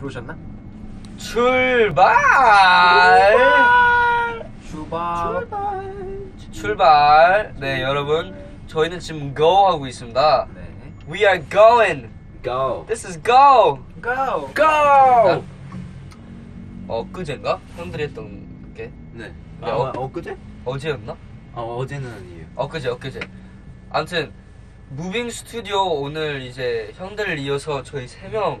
들어오셨나? 출발! 출발. 출발. 네, 여러분. 저희는 지금 go 하고 있습니다. 네. We are going. Go. This is go. Go. Go. 엊그젠가? 형들이 했던 게 네. 아, 아, 어- 엊그제? 어제였나? 아, 어제는 아니에요. 엊그제 엊그제. 아무튼 무빙 스튜디오 오늘 이제 형들을 이어서 저희 세 명이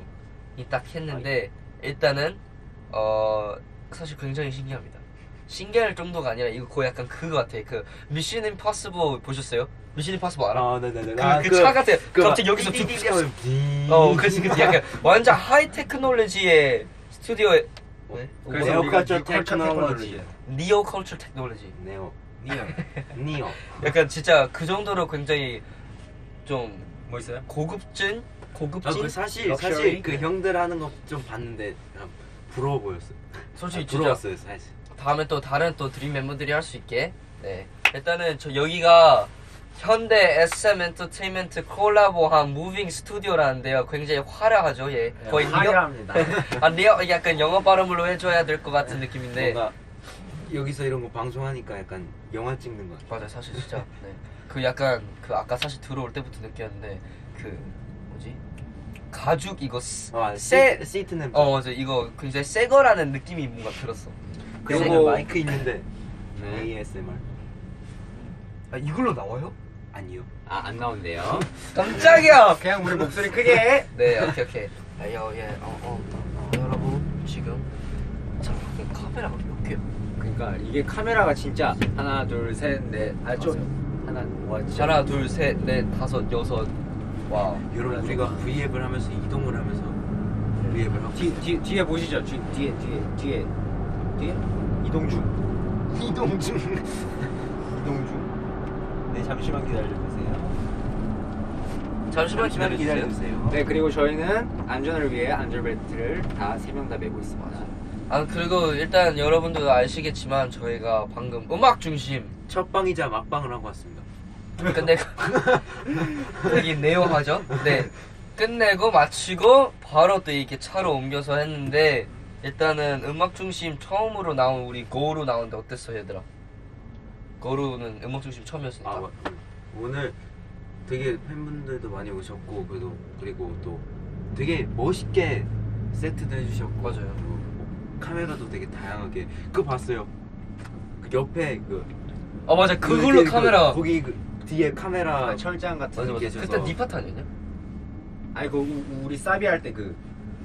딱 했는데 일단은 어 사실 굉장히 신기합니다. 신기할 정도가 아니라 이거 거의 약간 그거 같아. 그 Mission Impossible 보셨어요? Mission Impossible 알아? 아, 네네네. 그 차 같아. 그 갑자기 막 여기서 쭉-. 어, 그치 그치. 약간 완전 high technology의 스튜디오에 왜? 그래서 Neo Culture Technology. Neo Culture Technology. Neo. Neo. Neo. 약간 진짜 그 정도로 굉장히 좀뭐 있어요? 고급진 아, 고급진 그 사실 럭셔리? 사실 그 형들 하는 거 좀 봤는데 그냥 부러워 보였어요. 솔직히 아, 진짜 부러웠어요, 사실. 다음에 또 다른 또 드림 멤버들이 할 수 있게 네 일단은 저 여기가 현대 SM 엔터테인먼트 콜라보한 moving studio라는데요 굉장히 화려하죠 예 거의 real 화려합니다. 아 real 약간 영어 발음으로 해줘야 될 것 같은 느낌인데 뭔가 여기서 이런 거 방송하니까 약간 영화 찍는 거. 같아요. 맞아 사실 진짜 네. 그 약간 그 아까 사실 들어올 때부터 느꼈는데 그 뭐지 가죽 이거 스- 아, 세- 시트, 시트 냄새. 어 맞아 이거 굉장히 새 거라는 느낌이 뭔가 들었어 그리고 그리고- 마이크 있는데 네. ASMR 아 이걸로 나와요? 아니요. 아, 안 나온대요. 깜짝이야 그냥 우리 목소리 크게 해. 네, 오케이, 오케이. 아, 여, 예, 어, 어, 어, 여러분, 지금. 자, 이 카메라가 몇 개야? 그러니까 이게 카메라가 진짜 하나, 둘, 셋, 넷. 아, 좀 하나, 와, 진짜. 하나, 둘, 셋, 넷, 다섯, 여섯. 와. 여러분 우리가 V앱을 하면서 이동을 하면서 V앱을 하고 뒤, 뒤, 뒤에 보시죠. 뒤, 뒤에, 뒤에, 뒤에. 뒤에? 이동 중. 이동 중. 이동 중. 네 잠시만 기다려주세요. 잠시만 기다려 주세요. 기다려주세요. 네, 그리고 저희는 안전을 위해 안전벨트를 다 세 명 다 매고 있습니다. 아, 그리고 일단 여러분들도 아시겠지만 저희가 방금 음악 중심 첫 방이자 막방을 하고 왔습니다. 끝내고 되게 내용하죠? 네. 끝내고 마치고 바로 또 이렇게 차로 옮겨서 했는데 일단은 음악 중심 처음으로 나온 우리 고우로 나오는데 어땠어 얘들아? 고우는 음악 중심 처음이었으니까. 아 와- 오늘 되게 팬분들도 많이 오셨고 그래도 그리고 또 되게 멋있게 세트도 해주셨고 맞아요. 그리고 뭐 카메라도 되게 다양하게 그거 봤어요. 그 옆에 그 어 맞아 그걸로 그- 카메라 거기 그 뒤에 카메라 아, 철장 같은 맞아 맞아 계셔서. 그때 네 파트 아니었냐? 아니 그 우- 우리 사비 할 때그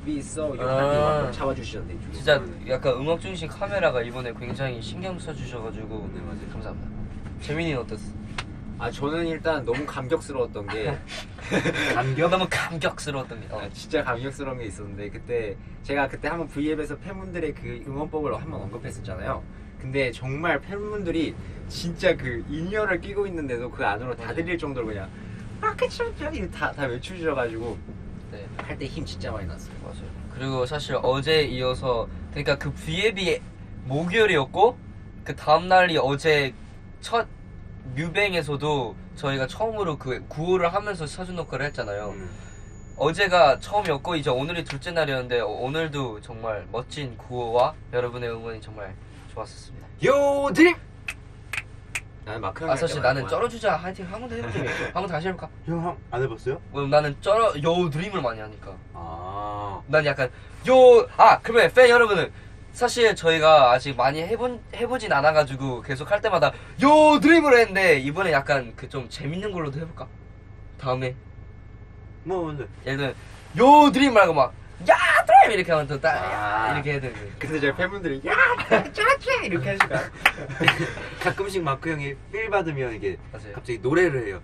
위서 아. 이거 잡아주시던데 이쪽에. 진짜 약간 음악 중심 카메라가 이번에 굉장히 신경 써주셔가지고 네 맞아요. 감사합니다 재민이는 어땠어? 아 저는 일단 너무 감격스러웠던 게 감격? 너무 감격스러웠던 게 어. 아, 진짜 감격스러운 게 있었는데 그때 제가 그때 한번 V앱에서 팬분들의 그 응원법을 한번 언급했었잖아요. 근데 정말 팬분들이 진짜 그 in-ear를 끼고 있는데도 그 안으로 다. 들릴 정도로 그냥 아크션이 다다 외쳐주셔가지고 네 할 때 힘 진짜 많이 났어요. 맞아요 그리고 사실 어제 이어서 그러니까 그 V앱이 목요일이었고 그 다음 날이 어제 첫 뮤뱅에서도 저희가 처음으로 그 구호를 하면서 사전 녹화를 했잖아요 음. 어제가 처음이었고 이제 오늘이 둘째 날이었는데 어, 오늘도 정말 멋진 구호와 여러분의 응원이 정말 좋았었습니다. Yo Dream. 나는 마크 아 사실 나는 쩔어주자 화이팅 한번더 해보자. 한번 다시 해볼까? 형안 해봤어요? 왜냐면 나는 쩔어 Yo Dream을 많이 하니까. 아. 난 약간 Yo 아 그러면 팬 여러분은 사실 저희가 아직 많이 해본 해보진 않아가지고 계속 할 때마다 요 드림으로 했는데 이번에 약간 그 좀 재밌는 걸로도 해볼까? 다음에 뭐 근데 예를 들면 요 드림 말고 막 야 드림 이렇게 하면 또딱 아. 이렇게 해야 되는. 근데 저희 팬분들이 야 짜짜 이렇게 하실까? 가끔씩 마크 형이 필 받으면 이게 맞아요. 갑자기 노래를 해요.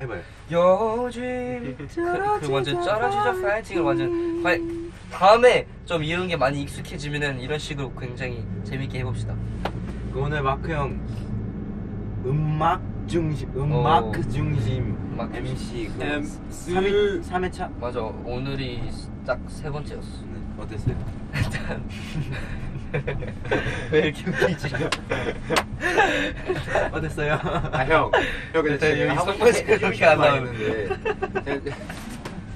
해봐요. 요즘 그, 그 완전 쩔어주자 파이팅을 완전 파이, 다음에 좀 이런 게 많이 익숙해지면은 이런 식으로 굉장히 재밌게 해봅시다. 그 오늘 마크 형 음악 중심 음악 어. 중심 음악 MC 그 MC. 3회, 3회차 맞아 오늘이 딱 세 번째였어. 네, 어땠어요? 일단 왜 이렇게 웃기지? 어땠어요? 아 형, 형 근데 일단 제가 여기 하고 성과지 싶은 게 그렇게 안 나오는데. 제가-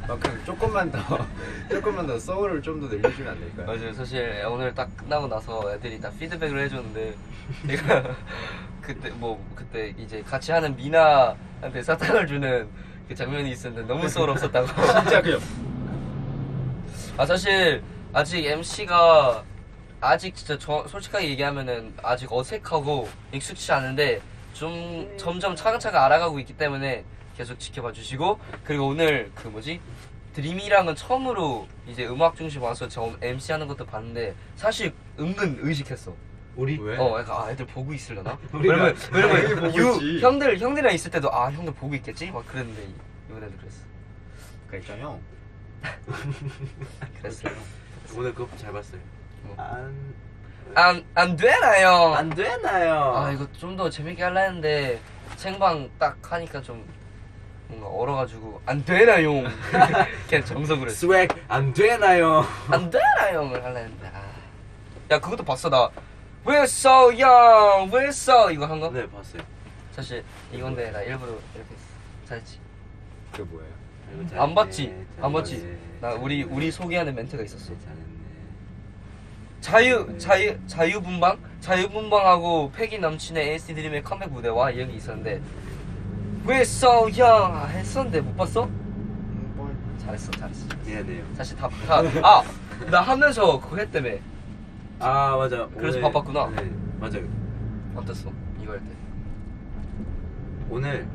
만큼 조금만 더 조금만 더 소울을 좀 더 늘려주면 안 될까요? 맞아요. 사실 오늘 딱 끝나고 나서 애들이 다 피드백을 해줬는데 제가 그때 뭐 그때 이제 같이 하는 미나한테 사탕을 주는 그 장면이 있었는데 너무 소울 없었다고. 진짜 그요. 아 사실 아직 MC가 아직 진짜 저, 솔직하게 얘기하면은 아직 어색하고 익숙치 않은데 좀 점점 차근차근 알아가고 있기 때문에 계속 지켜봐 주시고 그리고 오늘 그 뭐지 드림이랑은 처음으로 이제 음악 중심 와서 저 MC 하는 것도 봤는데 사실 은근 의식했어. 우리 왜? 어, 약간 아 애들 보고 있으려나? 왜냐면 왜냐면 보고 유 있지. 형들 형들이랑 있을 때도 아 형들 보고 있겠지? 막 그랬는데 이번에도 그랬어. 그랬죠 그랬어. 오늘 그거 잘 봤어요. 뭐? 안, 안 안 되나요? 안 되나요? 아 이거 좀 더 재밌게 하려 했는데 생방 딱 하니까 좀 뭔가 얼어가지고 안 되나요? 그냥 정석으로 했어. 스웩 안 되나요? 안 되나요를 하려 했는데 아. 야 그것도 봤어 나 We're so young, we're so 이거 한 거? 네 봤어요. 사실 이건데 나 일부러 이렇게. 잘했지. 그게 뭐예요? 아이고, 잘했네, 안 봤지? 안 봤지? 잘했네, 나 우리 잘했네. 우리 소개하는 멘트가 있었어. 잘했네. 자유 자유 자유분방 자유분방하고 패기 넘치는 NCT 드림의 컴백 무대와 이런 게 있었는데 We're so young 아, 했었는데 못 봤어? 음, 뭘 잘했어 잘했어. 미안해요. 사실 다아나 하면서 그거 했다며 아 맞아. 그래서 오늘- 바빴구나. 네 맞아요. 어땠어 이거 할 때? 오늘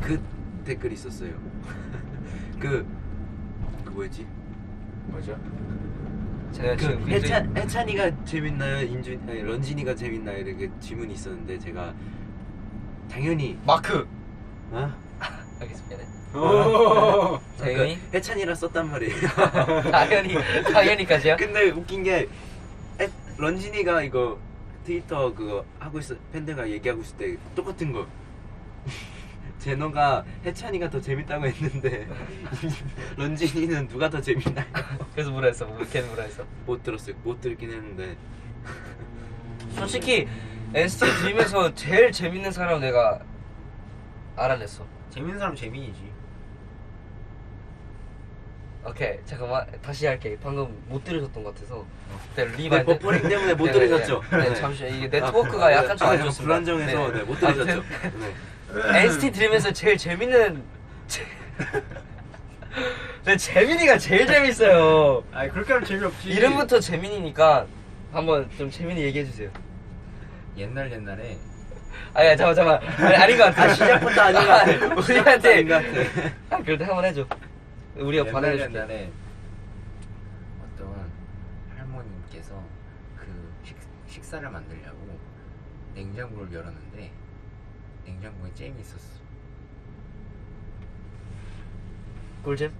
그 댓글 있었어요. 그, 그 뭐였지? 뭐죠? 제가 그 지금 굉장히 해찬, 해찬이가 재밌나요? 인준, 아니, 런진이가 재밌나요? 이렇게 질문이 있었는데 제가 당연히 마크 어? 알겠습니다. 네. 오. 당연히 그러니까 해찬이라 썼단 말이에요. 당연히 당연히까지야. 근데 웃긴 게 에, 런진이가 이거 트위터 그거 하고 있어 팬들과 얘기하고 있을 때 똑같은 거. 제노가 해찬이가 더 재밌다고 했는데 런쥔이는 누가 더 재밌나요? 그래서 뭐라 했어? 뭐, 걔는 뭐라 했어? 못 들었어요. 못 들긴 했는데 솔직히 NCT 드림에서 제일 재밌는 사람 내가 알아냈어. 재밌는 사람 재민이지. 오케이 잠깐만 다시 할게. 방금 못 들으셨던 것 같아서. 네, 네, rewind. 버퍼링 때문에 못 네, 네, 들으셨죠? 네, 네, 네. 잠시 이게 네트워크가 아, 약간 아, 좋아졌습니다. 불안정해서 네, 못 들으셨죠? 네. NCT 드림에서 제일 재밌는 제... 네, 재민이가 제일 재밌어요. 아니 그렇게 하면 재미없지. 이름부터 재민이니까 한번 좀 재민이 얘기해 주세요. 옛날 옛날에 아야 잠깐 잠깐 아니, 아닌 것 같아. 아, 시작부터 아닌 것 같아. 우리한테 아닌 것 같아. 아, 그래도 한번 해줘. 우리가 옛날 반응해줄게. 옛날에 어떤 할머니께서 그 식, 식사를 만들려고 냉장고를 열었는데 냉장고에 잼이 있었어. 꿀잼?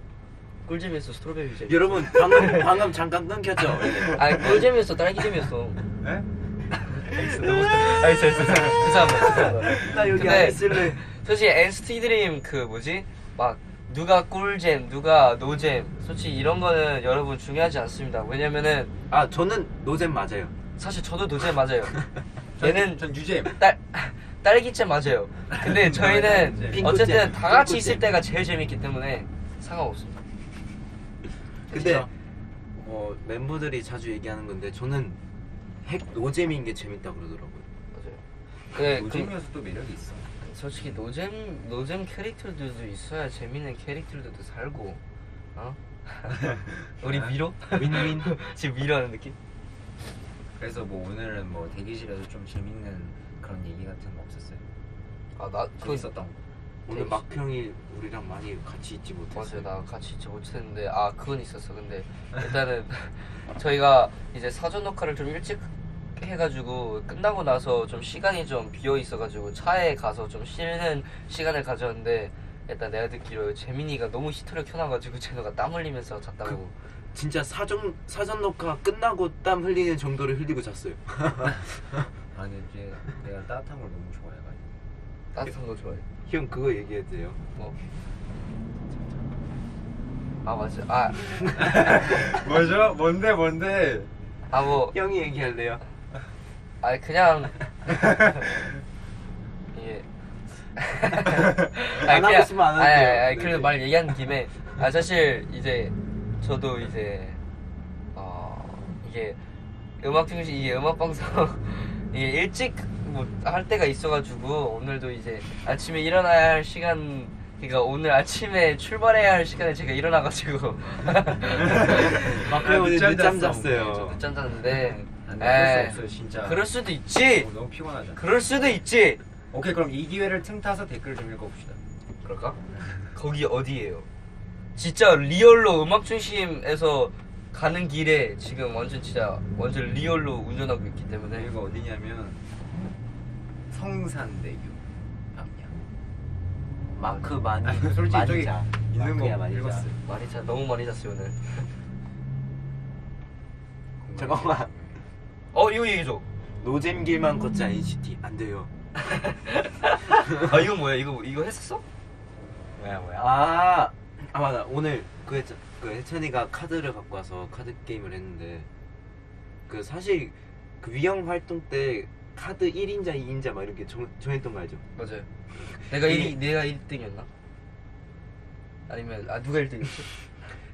꿀잼이었어 strawberry 잼. 여러분 방금 방금 잠깐 끊겼죠? 아니 꿀잼이었어 딸기잼이었어. 에? 너무 알겠어 알겠어 죄송합니다 죄송합니다. 나 여기 근데 안에 있을래. 솔직히 NCT 드림 그 뭐지 막 누가 꿀잼 누가 노잼 솔직히 이런 거는 여러분 중요하지 않습니다. 왜냐면은 아 저는 노잼 맞아요. 사실 저도 노잼 맞아요. 전- 얘는 전 유잼. 딸 딸기잼 맞아요. 근데 저희는 핑크잼. 어쨌든 다 같이 핑크잼. 있을 때가 제일 재밌기 때문에 상관없습니다. 근데 그쵸? 어, 멤버들이 자주 얘기하는 건데 저는 핵 노잼인 게 재밌다 그러더라고요. 맞아요. 네, 그, 유잼이어서 또 매력이 있어. 솔직히 노잼 노잼 캐릭터들도 있어야 재밌는 캐릭터들도 살고 어? 우리 미로? 윈윈. 지금 미로하는 느낌? 그래서 뭐 오늘은 뭐 대기실에서 좀 재밌는 그런 얘기 같은 거 없었어요? 아나 그그 있었던 거. 오늘 대기- 막형이 우리랑 많이 같이 있지 못했어요. 맞아요 나 같이 있지 못했는데 아 그건 있었어 근데 일단은 저희가 이제 사전 녹화를 좀 일찍 해가지고 끝나고 나서 좀 시간이 좀 비어 있어가지고 차에 가서 좀 쉬는 시간을 가졌는데 일단 내가 듣기로 재민이가 너무 히터를 켜놔가지고 제노가 땀 흘리면서 잤다고 진짜 사전 사전 녹화 끝나고 땀 흘리는 정도를 흘리고 잤어요. 아니 이제 내가 따뜻한 걸 너무 좋아해가지고. 따뜻한 거 좋아해 형 그거 얘기해도 돼요? 뭐? 아 맞아 아 뭐죠? 뭔데 뭔데? 아 뭐 형이 얘기할래요? 아니 그냥 이게 안 하고 싶으면 안 아니, 돼요. 아니, 아니, 네. 그래도 말 얘기하는 김에 아 사실 이제 저도 이제 어 이게 음악 중심 이게 음악 방송 이게 일찍 뭐 할 때가 있어가지고 오늘도 이제 아침에 일어나야 할 시간 그러니까 오늘 아침에 출발해야 할 시간에 제가 일어나가지고 마크 형 오늘 늦잠 늦잠 잤어. 잤어요. 늦잠 잤는데 안 돼, 그럴 에이, 수 없어요 진짜. 그럴 수도 있지 어, 너무 피곤하잖아. 그럴 수도 있지 오케이 그럼 이 기회를 틈타서 댓글 좀 읽어봅시다. 그럴까? 거기 어디예요? 진짜 real로 음악 중심에서 가는 길에 지금 완전 진짜 완전 real로 운전하고 있기 때문에 여기가 어디냐면 성산대교 방향. 마크 많이 아, 솔직히 많이 저기 자. 있는 마크야, 거 많이 자. 읽었어요. 많이 자 너무 많이 잤어요 오늘 잠깐만. 어 이거 얘기해줘 노잼 길만 걷자 NCT 안 돼요. 아 이거 뭐야 이거 이거 했었어? 뭐야 뭐야. 아, 아 맞아. 오늘 그, 했, 그 해찬이가 카드를 갖고 와서 카드 게임을 했는데 그 사실 그 위형 활동 때 카드 1인자, 2인자 막 이렇게 정, 정했던 거 알죠? 맞아요 내가 이- 1위 내가 1등이었나? 아니면 아 누가 1등이었지?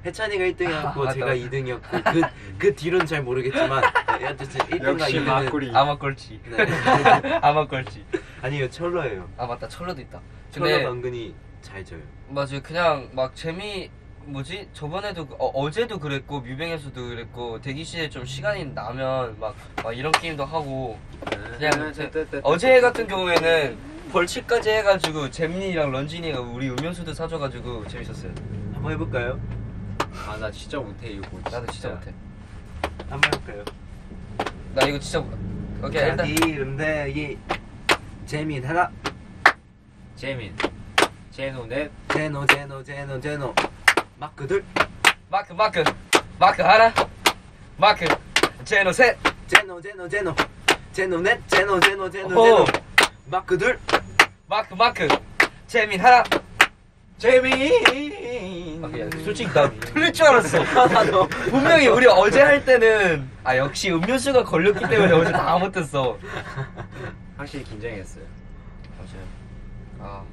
해찬이가 1등이었고 아, 제가 맞다. 2등이었고 그, 그 뒤로는 잘 모르겠지만 네, 어쨌든 1등과 역시 2등은 마꾸리. 아마 꼴찌 네. 아마 꼴찌 아니요 철러예요. 아 맞다 철러도 있다 철러가 은근히 잘 져요. 맞아요. 그냥 막 재미 뭐지 저번에도 그- 어, 제도 그랬고 뮤뱅에서도 그랬고 대기실에 좀 시간이 나면 막, 막 이런 게임도 하고 그냥 제- 어제 같은 경우에는 벌칙까지 해가지고 잼민이랑 런쥔이가 우리 음료수도 사줘가지고 재밌었어요. 한번 해볼까요? 아 나 진짜 못해 이거. 나도 진짜 못해. 한번 해볼까요? 나 이거 진짜 못- 오케이 일단. 자기 이름 대기 재민 하나 재민. 제노 넷. 제노 제노 제노 제노. 마크 둘. 마크 마크. 마크 하나. 마크. 제노 셋. 제노 제노 제노. 제노 넷. 제노 제노 제노 오. 제노. 마크 둘. 마크 마크. 재민 하나 재민. 오케이, 솔직히 나 틀릴 줄 알았어. 분명히 우리 어제 할 때는 아 역시 음료수가 걸렸기 때문에 어제 다 못했어. 확실히 긴장했어요. 맞아요. 아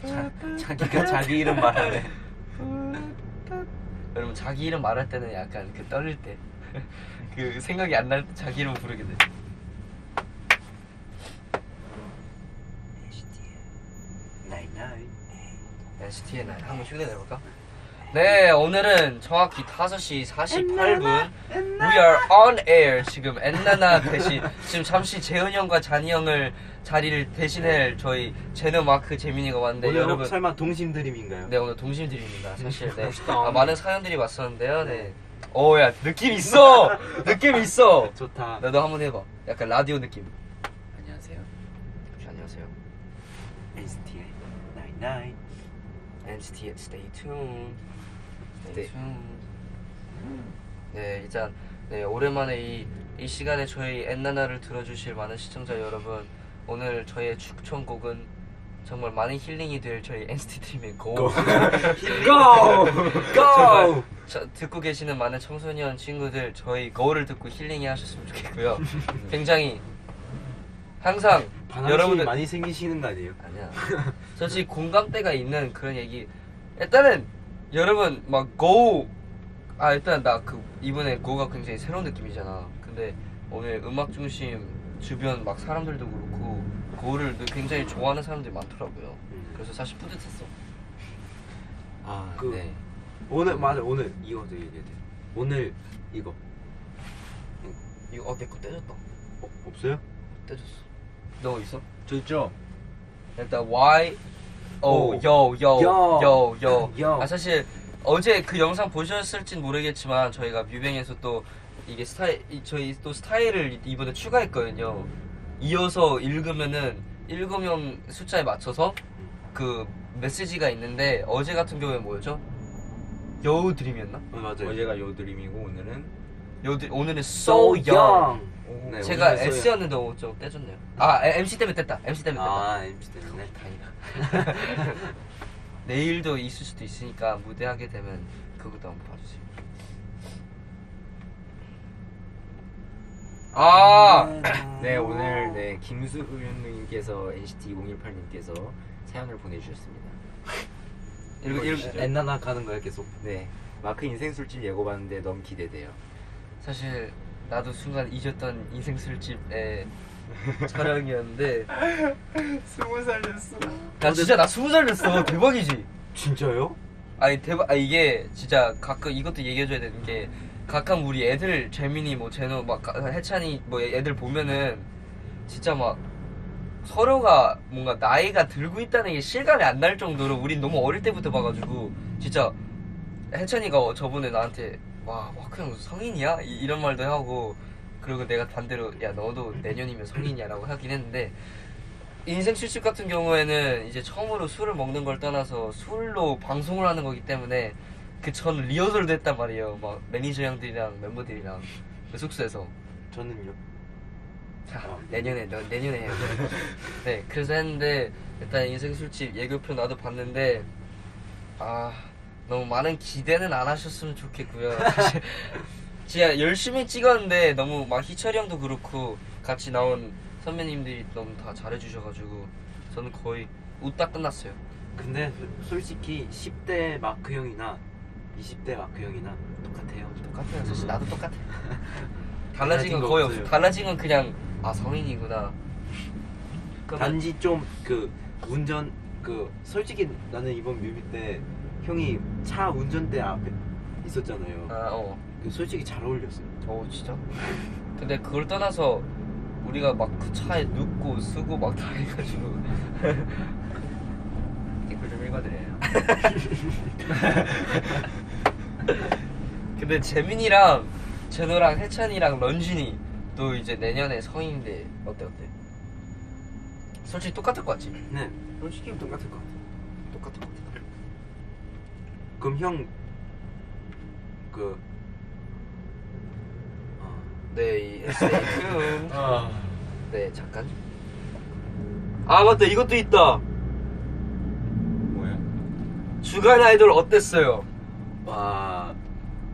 자, 자기가 자기 이름 말하네 여러분 자기 이름 말할 때는 약간 그 떨릴 때. 그 생각이 안 날 때 자기 이름 부르게 돼. 나이나이 NCT의 날 한번 흉내 내볼까? 네 오늘은 정확히 5시 48분. We are on air. 지금 엔나나 대신 지금 잠시 재현 형과 잔이 형을 자리를 대신할 저희 제노 마크 재민이가 왔는데 오늘 여러분 혹 설마 동심 드림인가요? 네 오늘 동심 드립니다 사실. 네. 아, 많은 사연들이 왔었는데요. 네. 오야 느낌 있어! 느낌 있어! 좋다. 나도 한번 해봐. 약간 라디오 느낌. 안녕하세요. 안녕하세요? NCT의 나이나이 NCT Stay Tuned. Stay Tuned. 네 일단 네 오랜만에 이, 이 시간에 저희 엔나나를 들어주실 많은 시청자 여러분 오늘 저희의 추천곡은 정말 많은 힐링이 될 저희 NCT 드림의 고. 고! 정말. 저- 듣고 계시는 많은 청소년 친구들 저희 거울을 듣고 힐링이 하셨으면 좋겠고요. 굉장히 항상 여러분들 많이 생기시는 거 아니에요? 아니야. 솔직히 공감대가 있는 그런 얘기. 일단은 여러분 막 go 아 일단 나 그 이번에 go가 굉장히 새로운 느낌이잖아. 근데 오늘 음악 중심 주변 막 사람들도 그렇고 go를 굉장히 좋아하는 사람들이 많더라고요. 음. 그래서 사실 뿌듯했어. 아 그- 네. 오늘 맞아 오늘 이거도 얘기해야 돼 오늘 이거 이거 어내거 떼졌다. 어, 없어요? 떼졌어. 너 있어? 저 있죠. 일단 Y O 오. 요. 요 요. 요. 아 사실 어제 그 영상 보셨을진 모르겠지만 저희가 뮤뱅에서 또 이게 스타일 이- 저희 또 스타일을 이번에 추가했거든요. 이어서 읽으면은 읽으면 숫자에 맞춰서 그 메시지가 있는데 어제 같은 경우에 뭐였죠? 여우 드림이었나? 어, 맞아요 어제가 요드림이고 오늘은 드림 오늘은 So Young. 오, 네, 제가 오늘은 So S였는데 오, 좀 떼졌네요. 아 MC 때문에 뗐다. MC 때문에 뗐다. 아 MC 때문에 다행이다. 내일도 있을 수도 있으니까 무대 하게 되면 그것도 한번 봐주세요. 아, 네 오늘 네 김수현님께서 NCT 2018님께서 사연을 보내주셨습니다. 이거 이거 엔나나 가는 거야 계속. 네, 마크 인생 술집 예고 봤는데 너무 기대돼요. 사실 나도 순간 잊었던 인생 술집의 촬영이었는데 스무 살 됐어. 나 진짜 나 스무 살 됐어 대박이지 진짜요? 아니 대박 아 이게 진짜 가끔 이것도 얘기해줘야 되는 게 가끔 우리 애들 재민이 뭐 제노 막 가- 해찬이 뭐 애들 보면은 진짜 막 서로가 뭔가 나이가 들고 있다는 게 실감이 안 날 정도로 우린 너무 어릴 때부터 봐가지고 진짜 해찬이가 저번에 나한테 와 와크 형 성인이야 이, 런 말도 하고 그리고 내가 반대로 야 너도 내년이면 성인이야라고 하긴 했는데 인생 술집 같은 경우에는 이제 처음으로 술을 먹는 걸 떠나서 술로 방송을 하는 거기 때문에 그 전 리허설도 했단 말이에요. 막 매니저 형들이랑 멤버들이랑 그 숙소에서 저는요. 자 아, 내년에 너, 내년에 해요. 네 그래서 했는데 일단 인생 술집 예고편 나도 봤는데 아 너무 많은 기대는 안 하셨으면 좋겠고요. 사실 진짜 열심히 찍었는데 너무 막 희철이 형도 그렇고 같이 나온 선배님들이 너무 다 잘해주셔가지고 저는 거의 웃다 끝났어요. 근데 소- 솔직히 10대 마크 형이나 20대 마크 형이나 똑같아요. 똑같아요. 사실 나도 똑같아. 달라진 건거 거의 없어요. 없어. 달라진 건 그냥 아 성인이구나. 그러면- 단지 좀 그 운전 그 솔직히 나는 이번 뮤비 때 형이 차 운전대 앞에 있었잖아요. 아 어. 그 솔직히 잘 어울렸어요. 어 진짜? 근데 그걸 떠나서 우리가 막 그 차에 눕고 쓰고 막 다 해가지고 댓글 좀 읽어드려요. 근데 재민이랑 제노랑 해찬이랑 런쥔이 또 이제 내년에 성인인데 어때 어때? 솔직히 똑같을 것 같지? 네, 솔직히 똑같을 것 같아. 똑같을 것 같아. 그럼 형 그. 어, 네, 이 SA금. 아, 네, 잠깐. 아 맞다, 이것도 있다. 뭐야? 주간 아이돌 어땠어요? 와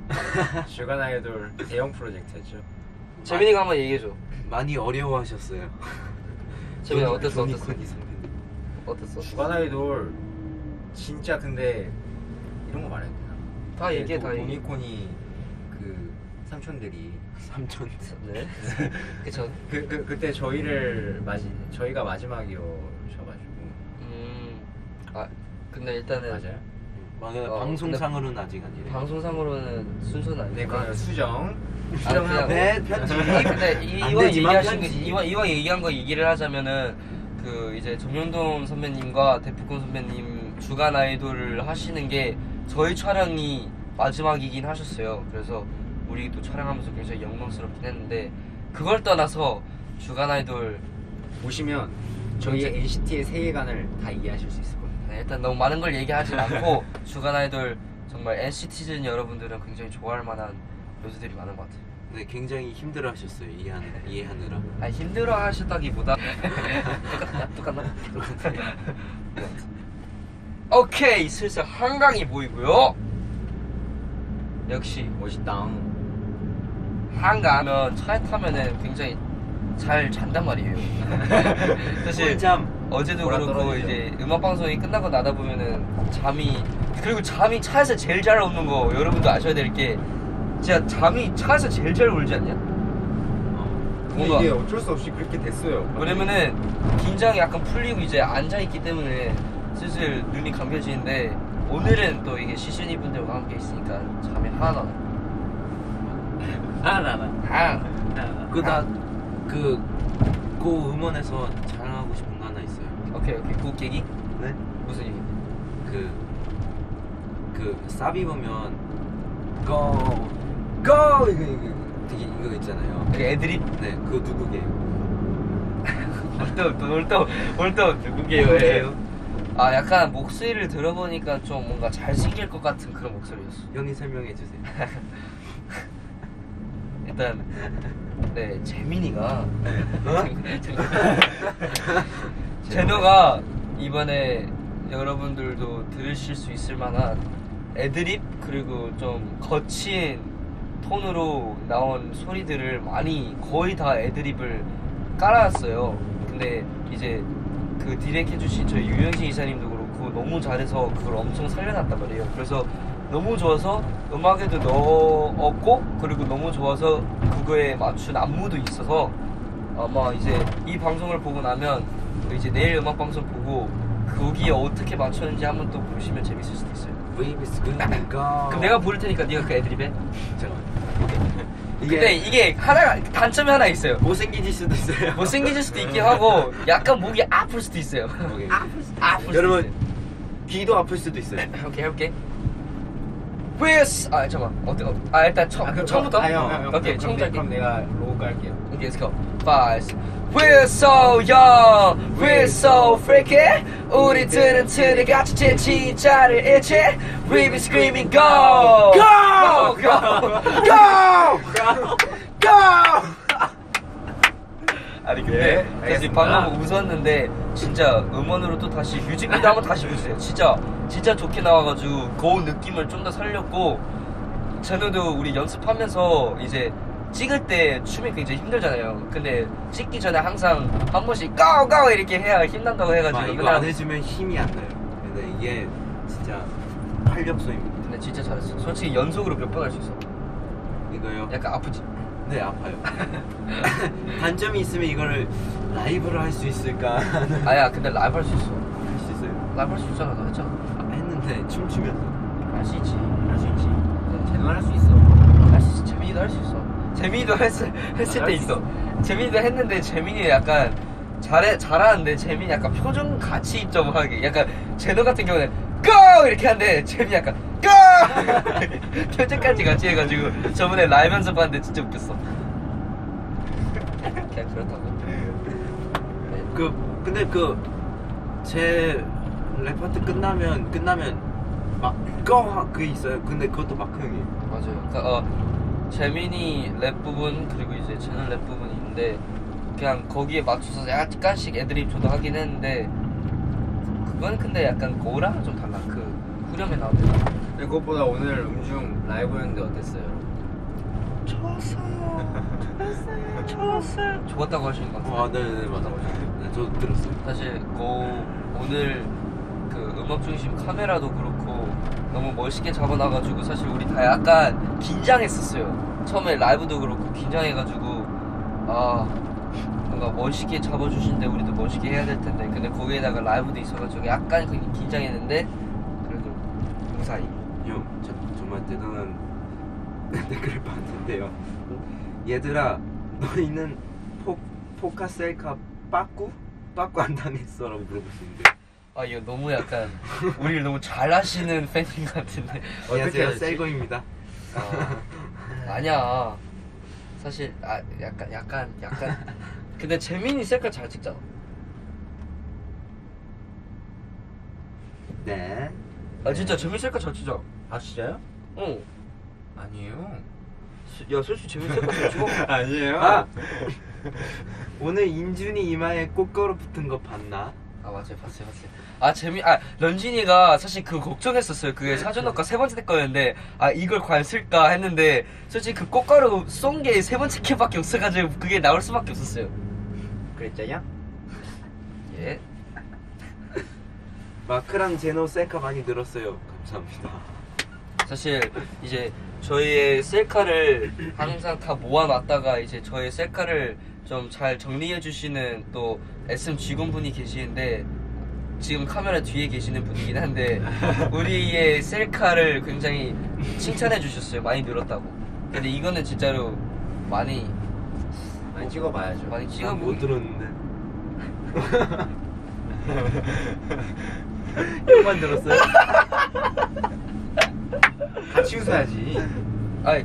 주간 아이돌 대형 프로젝트였죠. 재민이가 한번 얘기해줘. 많이 어려워하셨어요. 재민이 어땠어? 어땠어? 어땠어? 주간 아이돌 진짜 근데 이런 거 말해야 되나? 다 얘기해, 다 얘기해. 도니코니 그 삼촌들이 삼촌. 네. 그쵸. 그, 그 그때 저희를 맞이 저희가 마지막이어셔가지고 음. 아 근데 일단은 맞아요? 맞아요. 어, 방송상으로는 아직 아니에요. 방송상으로는 순서는 네 아니니까. 그러면 수정 아, 수정하고 네, 편집. 근데 이- 이왕 얘기하신 거 편집. 이왕, 이왕 얘기한 거 얘기를 하자면은 그 이제 정명돈 선배님과 대프콘 선배님 주간 아이돌을 하시는 게 저희 촬영이 마지막이긴 하셨어요. 그래서 우리도 촬영하면서 굉장히 영광스럽긴 했는데 그걸 떠나서 주간 아이돌 보시면 저희 언제- NCT의 세계관을 다 이해하실 수 있을 겁니다. 네, 일단 너무 많은 걸 얘기하진 않고 주간 아이돌 정말 NCT즌 여러분들은 굉장히 좋아할 만한 요소들이 많은 것 같아요. 네, 굉장히 힘들어 하셨어요. 이해하느, 이해하느라. 아 힘들어 하셨다기보다 똑같나? 똑같나? 오케이 슬슬 한강이 보이고요 역시 멋있다. 한강 하면 차에 타면은 굉장히 잘 잔단 말이에요 사실 꿀잠. 어제도 그렇고 떨어지죠. 이제 음악 방송이 끝나고 나다 보면은 잠이 그리고 잠이 차에서 제일 잘 오는 거 여러분도 아셔야 될 게 진짜 잠이 차에서 제일 잘 울지 않냐? 근데 뭔가- 이게 어쩔 수 없이 그렇게 됐어요. 왜냐면은 긴장이 약간 풀리고 이제 앉아 있기 때문에 슬슬 눈이 감겨지는데 오늘은 또 이게 시즌이 분들과 함께 있으니까 잠이 안 와. 아 나나. 아, 그, 나, 그, 고 음원에서 자랑하고 싶은 거 하나 있어요. 오케이 오케이 그 얘기 네? 무슨 얘기? 그, 그, 사비 보면, go, go! 이거, 이거, 되게 이거 있잖아요. 여기 애드립 네, 그거 누구게요? 올또올또올또 누구게요? 아 약간 목소리를 들어보니까 좀 뭔가 잘생길 것 같은 그런 목소리였어. 형이 설명해 주세요. 일단 네 재민이가 제노가 이번에 여러분들도 들으실 수 있을 만한 애드립 그리고 좀 거친 톤으로 나온 소리들을 많이 거의 다 애드립을 깔아놨어요. 근데 이제 그그 디렉 해주신 저희 유영진 이사님도 그렇고 너무 잘해서 그걸 엄청 살려놨단 말이에요. 그래서 너무 좋아서 음악에도 넣었고 그리고 너무 좋아서 그거에 맞춘 안무도 있어서 아마 이제 이 방송을 보고 나면 이제 내일 음악 방송 보고 거기에 어떻게 맞췄는지 한번 또 보시면 재밌을 수도 있어요. 그럼 내가 부를 테니까 네가 그 애드립 해. 잠깐. 근데 이게 하나가 단점이 하나 있어요. 못생기질 수도 있어요. 못생겨질 수도 있긴 하고 약간 목이 아플 수도 있어요. 오케이. 아플 수도 여러분 있어요. 귀도 아플 수도 있어요. 오케이 해볼게. With 아 잠깐 어때? 어, 아 일단 처, 그럼 처음부터. 아, 형, 형, 형. 오케이 그럼, 처음부터 내- 그럼 할게. 내가 low 깔게요. 오케이 let's go. Five. We're so young, we're so freaky. 우리들은 트리같이 제 진짜를 잃지. We be screaming go, go, go, go, go. 아니 근데 예, 사실 알겠습니다. 방금 웃었는데 진짜 음원으로 또 다시 뮤직비디오 한번 다시 보세요. 진짜 진짜 좋게 나와가지고 그 느낌을 좀 더 살렸고 저도 우리 연습하면서 이제 찍을 때 춤이 굉장히 힘들잖아요. 근데 찍기 전에 항상 한 번씩 까오까오 이렇게 해야 힘난다고 해가지고 아, 이거 안 해주면 힘이 안 나요. 근데 이게 진짜 활력소입니다. 근데 진짜 잘했어. 솔직히 연속으로 몇 번 할 수 있어. 이거요? 약간 아프지? 네 아파요. 단점이 있으면 이거를 라이브로 할 수 있을까 아야 근데 라이브 할 수 있어. 할수 있어요. 라이브 할 수 있잖아. 너 했잖아. 아, 했는데 춤추면서 할 수 있지. 할 수 있지. 쟤는 할수 있어. 할 수 있어. 재민이도 할 수 있어. 재민이도 했을, 했을 아, 때 있어. 재민이도 했는데 재민이 약간 잘해, 잘하는데 재민이 약간 표정 같이 입점을 하게. 약간 제노 같은 경우는 GO! 이렇게 하는데 재민이 약간 GO! 표정까지 같이 해가지고 저번에 라이브 연습하는데 진짜 웃겼어. 그냥 그렇다고. 네. 그 근데 그제 랩파트 끝나면 끝나면 막 그 그게 있어요. 근데 그것도 마크 형이 맞아요. 그러니까 어, 재민이 랩 부분 그리고 이제 천러 랩 부분이 있는데 그냥 거기에 맞춰서 약간씩 애드립 저도 하긴 했는데 그건 근데 약간 그거랑은 좀 달라. 그 후렴에 나오는 근데 그것보다 오늘 음중 라이브였는데 어땠어요? 좋았어요. 좋았어요. 좋았다고 하시는 것 같아요. 아 네네 맞아 맞아. 네, 저도 들었어요. 사실 그 오늘 그 음악 중심 카메라도 그렇고 너무 멋있게 잡아놔가지고 사실 우리 다 약간 긴장했었어요. 처음에 라이브도 그렇고 긴장해가지고 아 뭔가 멋있게 잡아주신데 우리도 멋있게 해야 될 텐데 근데 거기에다가 라이브도 있어가지고 약간 그 긴장했는데 그래도 무사히 형 저, 정말 대단한 댓글을 봤는데요. 얘들아 너희는 포 포카 셀카 빠꾸 빠꾸 안 당했어 라고 물어보시는데 아 이거 너무 약간 우리를 너무 잘 아시는 팬인 것 같은데 안녕하세요 하지? 셀거입니다. 아, 아니야. 사실 아 약간 약간 약간 근데 재민이 셀카 잘 찍잖아. 네. 아 진짜 재민 셀카 잘 찍잖아. 아 진짜요? 어. 아니에요. 야 솔직히 재민 셀카 잘 찍어. 아니에요. 아 오늘 인준이 이마에 꽃가루 붙은 거 봤나? 아 맞아요 봤어요 봤어요. 아 재민 아 런쥔이가 사실 그 걱정했었어요. 그게 사전녹화 세 번째 거였는데 아 이걸 과연 쓸까 했는데 솔직히 그 꽃가루 쏜 게 세 번째 캐밖에 없어가지고 그게 나올 수밖에 없었어요. 그랬자냐? 예. 마크랑 제노 셀카 많이 늘었어요. 감사합니다. 사실 이제 저희의 셀카를 항상 다 모아놨다가 이제 저희 셀카를 좀 잘 정리해 주시는 또 SM 직원분이 계시는데 지금 카메라 뒤에 계시는 분이긴 한데 우리의 셀카를 굉장히 칭찬해 주셨어요 많이 늘었다고 근데 이거는 진짜로 많이 많이 찍어봐야죠. 많이 난 찍어보고 못 들었는데. 형만 들었어요? 같이 웃어야지. 아이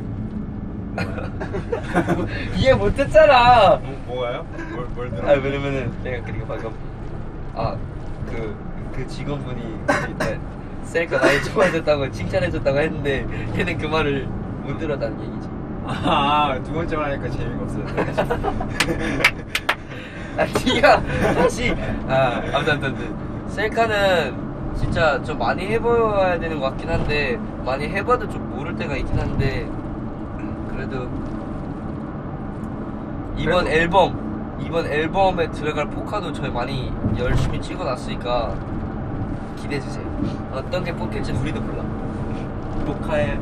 이해 못했잖아 뭐, 뭐가요? 뭘, 뭘 들어? 아 왜냐면은 내가 그니까 방금 아 그 그 직원분이 일단 셀카 많이 좋아졌다고 칭찬해줬다고 했는데 걔는 그 말을 못 들었다는 얘기지. 아, 두 번째 말 하니까 재미가 없어요. 아 네가 다시 아 아무튼 아무튼 아무튼. 셀카는 진짜 좀 많이 해봐야 되는 것 같긴 한데 많이 해봐도 좀 모를 때가 있긴 한데 그래도 이번 그래도- 앨범 이번 앨범에 들어갈 포카도 저희 많이 열심히 찍어놨으니까 기대해주세요. 어떤 게 뽑힐지 우리도 몰라. 포카의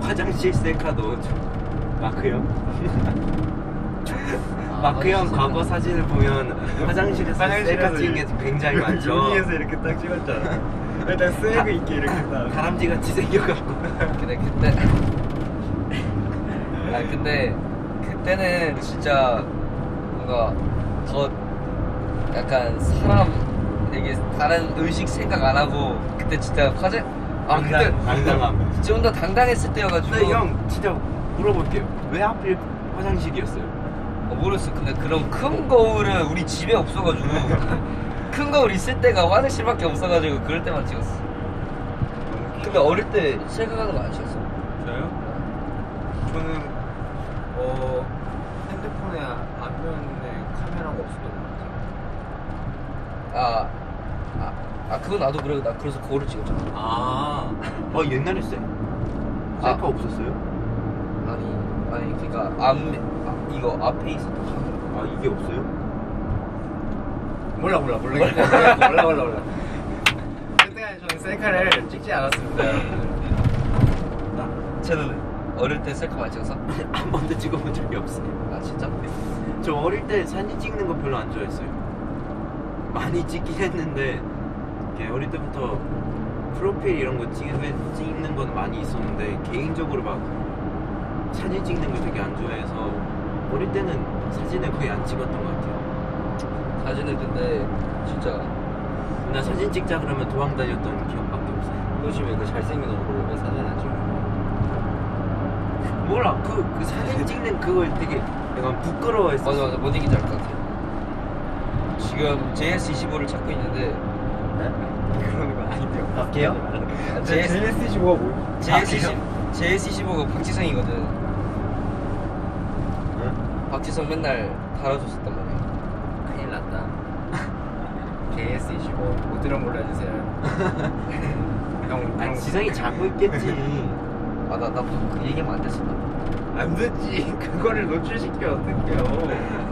화장실 셀카도 좀- 마크 형 마크 형 과거 사진을 보면 화장실에서 셀카 찍은 게 굉장히 많죠 유니에서 이렇게 딱 찍었잖아. 일단 스웨그 있게 이렇게 딱. 다람쥐 같이 생겨갖고 근데 그때 아 근데 그때는 진짜 뭔가 더 약간 사람에게 다른 의식 생각 안 하고 그때 진짜 화장 아 그때 당당함 좀 더 당당했을 때여가지고. 근데 형 진짜 물어볼게요. 왜 하필 화장실이었어요? 어, 모르겠어 근데 그런 큰 거울은 우리 집에 없어가지고 큰 거울 있을 때가 화장실밖에 없어가지고 그럴 때만 찍었어. 근데 어릴 때 생각하는 거 안 찍었어? 저요? 저는 어 핸드폰에 앞면에 카메라가 없었던 것 같 아, 아, 아 그건 나도 그래 나 그래서 거울을 찍었잖아 아, 어 옛날에 셀 셀카 아. 없었어요? 아니 아니 그니까 앞 아, 이거 앞에 있었던 거아 이게 없어요? 몰라 몰라 몰라 몰라 몰라 몰라 몰라. 그때 저는 셀카를 찍지 않았습니다. 여러분. 쟤는 어릴 때 셀카 많이 찍었어? 한 번도 찍어본 적이 없어요 아 진짜? 저 어릴 때 사진 찍는 거 별로 안 좋아했어요 많이 찍긴 했는데 어릴 때부터 프로필 이런 거 찍, 찍는 건 많이 있었는데 개인적으로 막 사진 찍는 걸 되게 안 좋아해서 어릴 때는 사진을 거의 안 찍었던 것 같아요. 사진을 근데 진짜 나 사진 찍자 그러면 도망 다녔던 기억밖에 없어요. 요즘에 그 잘생긴 얼굴을 왜 사진 안 찍어? 몰라. 그, 그 사진 찍는 그걸 되게 약간 부끄러워했어 맞아 맞아. 뭔 얘기인지 알것 같아 지금 JS25를 찾고 있는데 그러는 거 아닌데요? 밖에요? JS JS15가 뭐야? JS20, JS25가 박지성이거든 박지성 맨날 달아줬었단 말이야 큰일 났다. JS25 못 들은 걸로 해주세요. 형, 아 형 지성이 자고 있겠지 아나 나그 얘기하면 안 됐어 안 듣지. 그거를 노출시켜 어떡해요.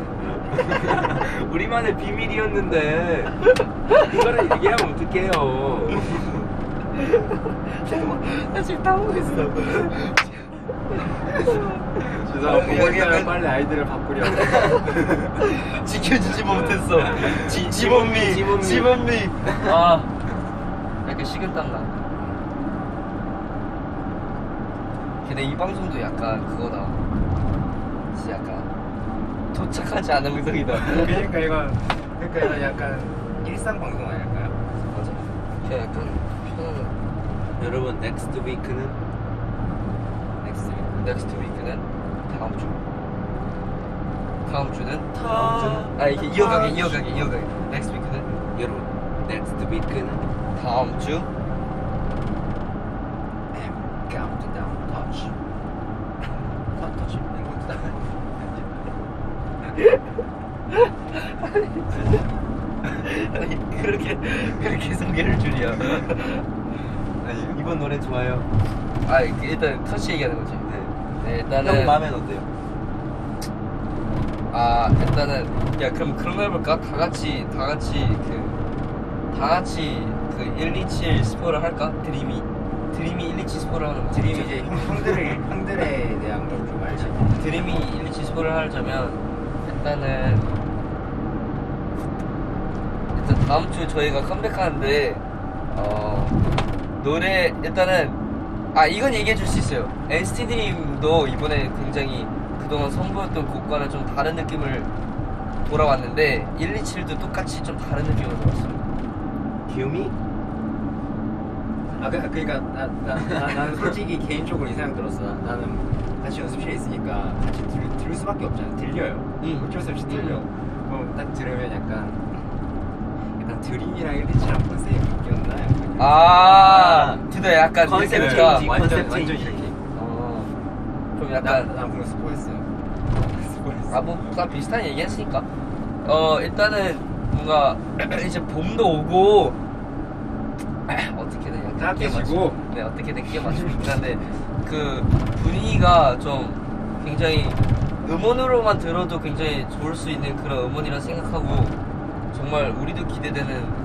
우리만의 비밀이었는데. 이거를 얘기하면 어떡해요? 나 지금 따오고 있어. 죄송합니다. 약간- 빨리 아이들을 바꾸려고. 지켜주지 못했어. 지, 지범미, 지범미. 아. 약간 식은땀 나. 근데 이 방송도 약간 그거다 도착하지 않은 음성이다. 그러니까 이건 그러니까 이건 약간 일상 방송 아닐까요? 맞아. 약간 편안한. 여러분 next week는? next next week는 다음 주. 다음 주는? 다음 주는? 아 이게 이어가게 이어가게 이어가게 next week는? 여러분 next week는? 다음 주 카운트다운 터치. 터치. 아니 그렇게 그렇게 소개를 줄이야 아니 이번 노래 좋아요 아 터치 얘기하는 거지 네 일단은 형 마음엔 어때요? 아 일단은 야 그럼 그런 거 해볼까? 다 같이 다 같이 그 다 같이 그127 스포를 할까? 드림이 드림이 127 스포를 하는 거 드림이 이제 형- 형들을 형들에 대한 걸 좀 알지. 드림이 127 스포를 하자면 일단은 일단 다음 주 저희가 컴백하는데 어 노래 일단은 아 이건 얘기해 줄 수 있어요 NCT 드림도 이번에 굉장히 그동안 선보였던 곡과는 좀 다른 느낌을 돌아왔는데 127도 똑같이 좀 다른 느낌으로 돌아왔어요 귀요미? 아, 그, 그러니까 나, 나, 나, 나는 솔직히 개인적으로 이 생각 들었어. 나, 나는 같이 연습실에 있으니까 같이 들, 들을 수밖에 없잖아. 들려요. 응. 어쩔 수 없이 들려. 응. 그럼 딱 들으면 약간 약간 드림이랑 127랑 컨셉이 바뀌었나? 약간 아 둘다 약간 컨셉 느낌이니까 change. 완전 컨셉 완전 change. 이렇게. 어, 나, 약간 나 방금 스포했어요. 스포했어. 아, 뭐, 다 비슷한 얘기 했으니까. 어, 일단은, 뭔가, 이제 봄도 오고, 어떻게든 약간 따뜻해지고. 네, 어떻게든 끼워 맞추고 있긴 한데, 그, 분위기가 좀 굉장히 음원으로만 들어도 굉장히 좋을 수 있는 그런 음원이라 생각하고 정말 우리도 기대되는 좀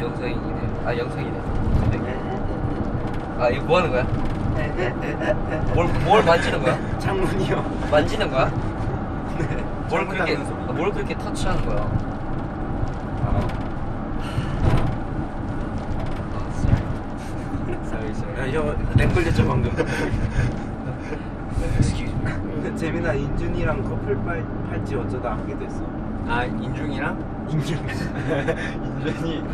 영상이네. 아 영상이네. 아 이거 뭐 하는 거야? 뭘, 뭘 만지는 거야? 창문이요. 만지는 거야? 뭘 창문 그렇게 닫는 소리. 아, 뭘 그렇게 터치하는 거야? 아, sorry. sorry, sorry. 저렉 걸렸죠 방금. Excuse me. 재민아 인준이랑 커플 팔, 팔찌 어쩌다 하게 됐어. 아 인중이랑 인준. 인준이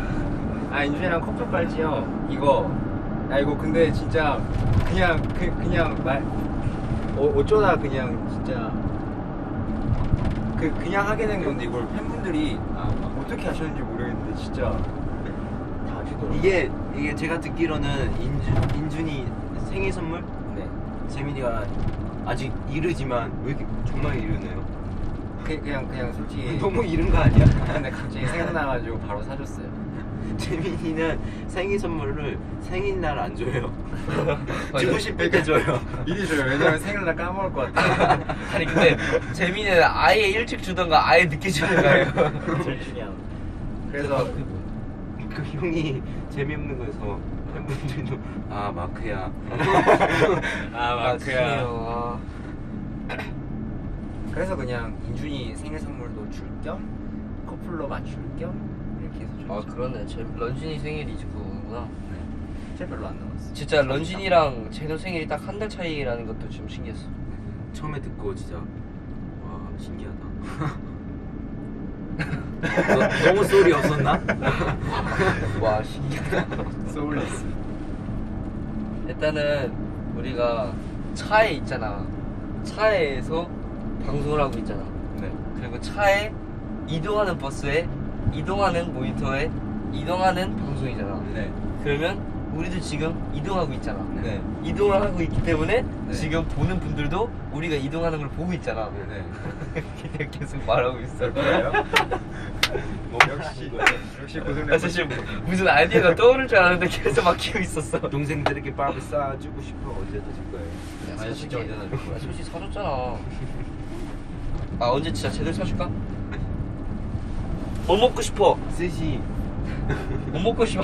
아 인준이랑 커플 빨지요 이거. 야 이거 근데 진짜 그냥 그, 그냥 말 어, 어쩌다 그냥 진짜 그 그냥 하게 된 건데 이걸 팬분들이 아, 어떻게 하셨는지 모르겠는데 진짜 다 아시더라고요. 이게 이게 제가 듣기로는 인준 인준이 생일 선물? 네. 재민이가 아직 이르지만 왜 이렇게 정말 이르네요. 그, 그냥 그냥 솔직히 너무 이른 거 아니야? 근데 갑자기 생각나가지고 바로 사줬어요 재민이는 생일 선물을 생일날 안 줘요. 주고 싶을 때 줘요. 미리 줘요 왜냐면 생일날 까먹을 것 같아 아니 근데 재민이는 아예 일찍 주던가 아예 늦게 주던가요. 제일 중요한 그래서 그 형이 재미없는 거에서 팬분들도 아 마크야. 아 마크야 죄송해요. 그래서 그냥 인준이 생일 선물도 줄 겸 커플로 맞출 겸 아, 아. 그러네. 제 런쥔이 생일이구나. 진짜 별로 안 남았어. 진짜 런쥔이랑 제노 생일이 딱 한 달 차이라는 것도 좀 신기했어. 처음에 듣고 진짜 와 신기하다. 너, 너무 소리 없었나? 와 신기하다. 소울리스. 일단은 우리가 차에 있잖아. 차에서 방송을 하고 있잖아. 네. 그리고 차에 이동하는 버스에 이동하는 모니터에 이동하는 방송이잖아. 네. 그러면 우리도 지금 이동하고 있잖아. 네. 이동을 하고 있기 때문에 네. 지금 보는 분들도 우리가 이동하는 걸 보고 있잖아. 네. 그냥 계속 말하고 있어. 그래요? 뭐 역시 역시 고생 나 사실 무슨 아이디어가 떠오를 줄 알았는데 계속 막히고 있었어. 동생들에게 밥을 싸주고 싶어 언제도 줄 거예요. 야, 아니, 진짜 언제나 줄 거야. 아, 솔직히 사줬잖아. 아 언제 진짜 제대로 사줄까? 뭐 먹고 싶어? 스시 뭐 먹고 싶어?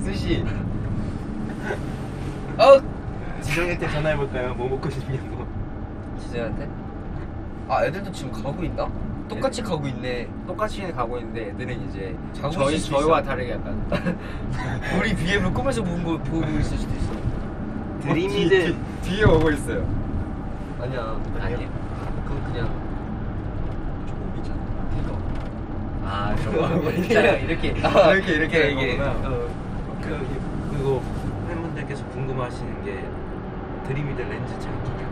스시. 아 지정한테 전화해 볼까요? 뭐 먹고 싶냐고. 지재한테? 아 애들도 지금 가고 있나? 똑같이 가고 있네. 똑같이 가고 있는데 애들은 이제 자고 저희 있을 수 저희와 있어. 다르게 약간 우리 BM을 꿈에서 보고, 거- 보고 있을 수도 있어. 드림이들 뒤, 뒤에 오고 있어요. 아니야. 아니에요? 그건 그냥 조금 있잖아. 이거. 아 저거 그냥 이렇게 아, 이렇게 이렇게 이게. 어. 그 그리고 팬분들께서 궁금하시는 게 드림이들 렌즈 찾기냐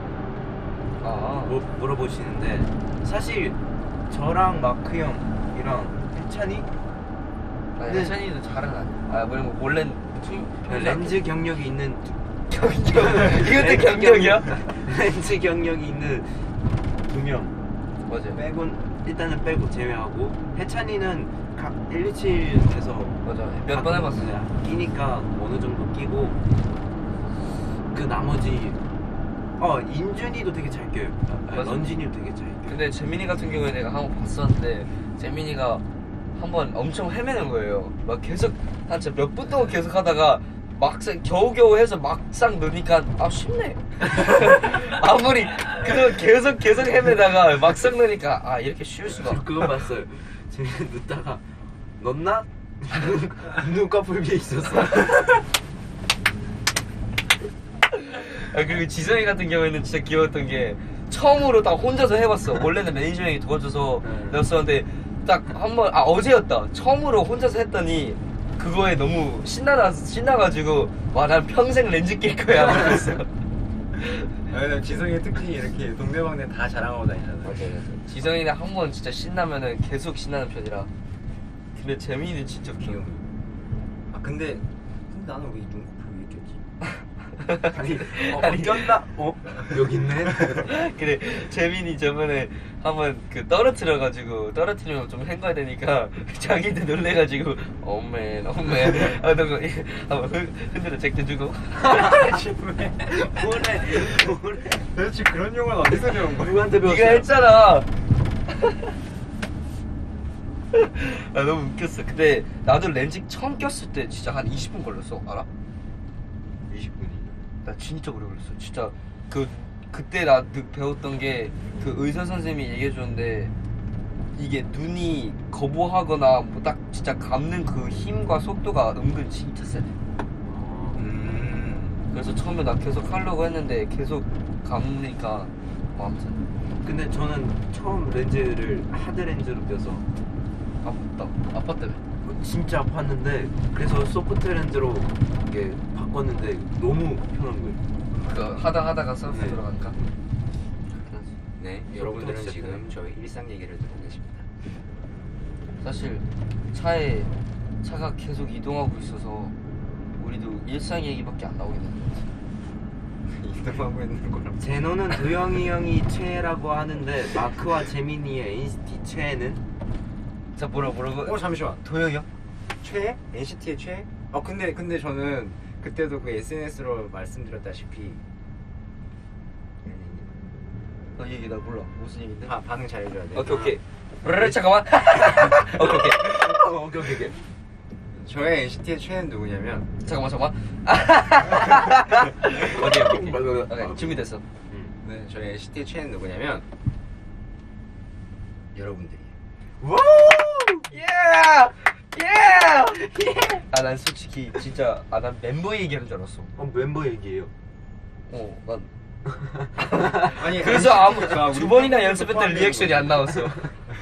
아. 뭐, 물어보시는데 사실 저랑 마크 형이랑 해찬이 네. 해찬이도 잘은 아니야. 아, 뭐냐면 원래는 투 렌즈 경력이 있는 경력. 이것도 경력이야? 렌즈 경력이 있는 두 명 맞아. 빼곤 일단은 빼고 제외하고 해찬이는 각 127에서 맞아. 몇 번 해봤어. 끼니까 어느 정도 끼고 그 나머지 어 인준이도 되게 잘 껴요. 아, 맞아. 런쥔이도 되게 잘 껴요. 근데 재민이 같은 경우에 내가 한 번 봤었는데 재민이가 한 번 엄청 헤매는 거예요. 막 계속 한 진짜 몇분 동안 계속 하다가 막상 겨우겨우 해서 막상 넣으니까 아 쉽네. 아무리 그동안 계속 계속 헤매다가 막상 넣으니까 아 이렇게 쉬울 수가. 저 그거 봤어요. 제가 늦다가 넣나? 눈꺼풀 위에 있었어. 아 그리고 지성이 같은 경우에는 진짜 귀여웠던 게 처음으로 딱 혼자서 해봤어. 원래는 매니저 형이 도와줘서 네. 넣었었는데 딱 한 번 아 어제였다. 처음으로 혼자서 했더니 그거에 너무 신나나 신나가지고 와 난 평생 렌즈 낄 거야. 그랬어. 왜냐면 지성이 특히 이렇게 동네방네 다 자랑하고 다니잖아요. 맞아요. 지성이는 한 번 진짜 신나면은 계속 신나는 편이라. 근데 재민이는 진짜 귀여워. 아 근데 근데 나는 왜 눈꺼풀 위에 꼈지? 아니 어, 아니. 꼈나? 어 여기 있네. 그래 재민이 저번에 한번 그 떨어뜨려가지고 떨어뜨리면 좀 헹궈야 되니까 자기도 놀래가지고 엄맨 엄맨 하다가 한번 흔- 흔들어 제껴주고 뭐래 뭐래. 도대체 그런 용어는 어디서 배운 거야? 누구한테 배웠어요? 네가 했잖아 아 너무 웃겼어 근데 나도 렌즈 처음 꼈을 때 진짜 한 20분 걸렸어 알아? 20분이. 나 진짜 오래 걸렸어. 진짜 그 그때 나그 배웠던 게 그 의사 선생님이 얘기해 줬는데 이게 눈이 거부하거나 뭐 딱 진짜 감는 그 힘과 속도가 은근 진짜 세대. 음. 그래서 처음에 나 계속 하려고 했는데 계속 감으니까 뭐 아무튼 근데 저는 처음 렌즈를 하드 렌즈로 껴서 아팠다. 아팠다며. 진짜 아팠는데 그래서 소프트 렌즈로 이게 바꿨는데 너무 편한 거예요. 그 하다 하다가 서프 네. 들어가니까. 네, 여러분들은 진짜 지금. 저희 일상 얘기를 듣고 계십니다. 사실 차에 차가 계속 이동하고 있어서 우리도 일상 얘기밖에 안 나오게 되는 거지. 이동하고 있는 거랑 제노는 도영이 형이 최애라고 하는데 마크와 재민이의 NCT 최애는 자 뭐라 뭐라고? 어 잠시만 도영이 형? 최애? NCT의 최애? 어 근데 근데 저는 그때도 그 SNS로 말씀드렸다시피 어 얘기 나 몰라 무슨 얘기인데? 바, 반응 잘해줘야 돼. 오케이 오케이 브르르 잠깐만 오케이 오케이 어, 오케이 오케이 오케이. 저의 NCT의 최애는 누구냐면 잠깐만 잠깐만 오케이 오케이 맞아. 오케이 준비됐어 네 저의 NCT의 최애는 누구냐면 여러분들이. 예! 예! 아난 솔직히 진짜 아 난 멤버 얘기하는 줄 알았어 어, 멤버 얘기예요. 어 난 아니 그래서 아무 두 번이나 연습했던 리액션이 안. 나왔어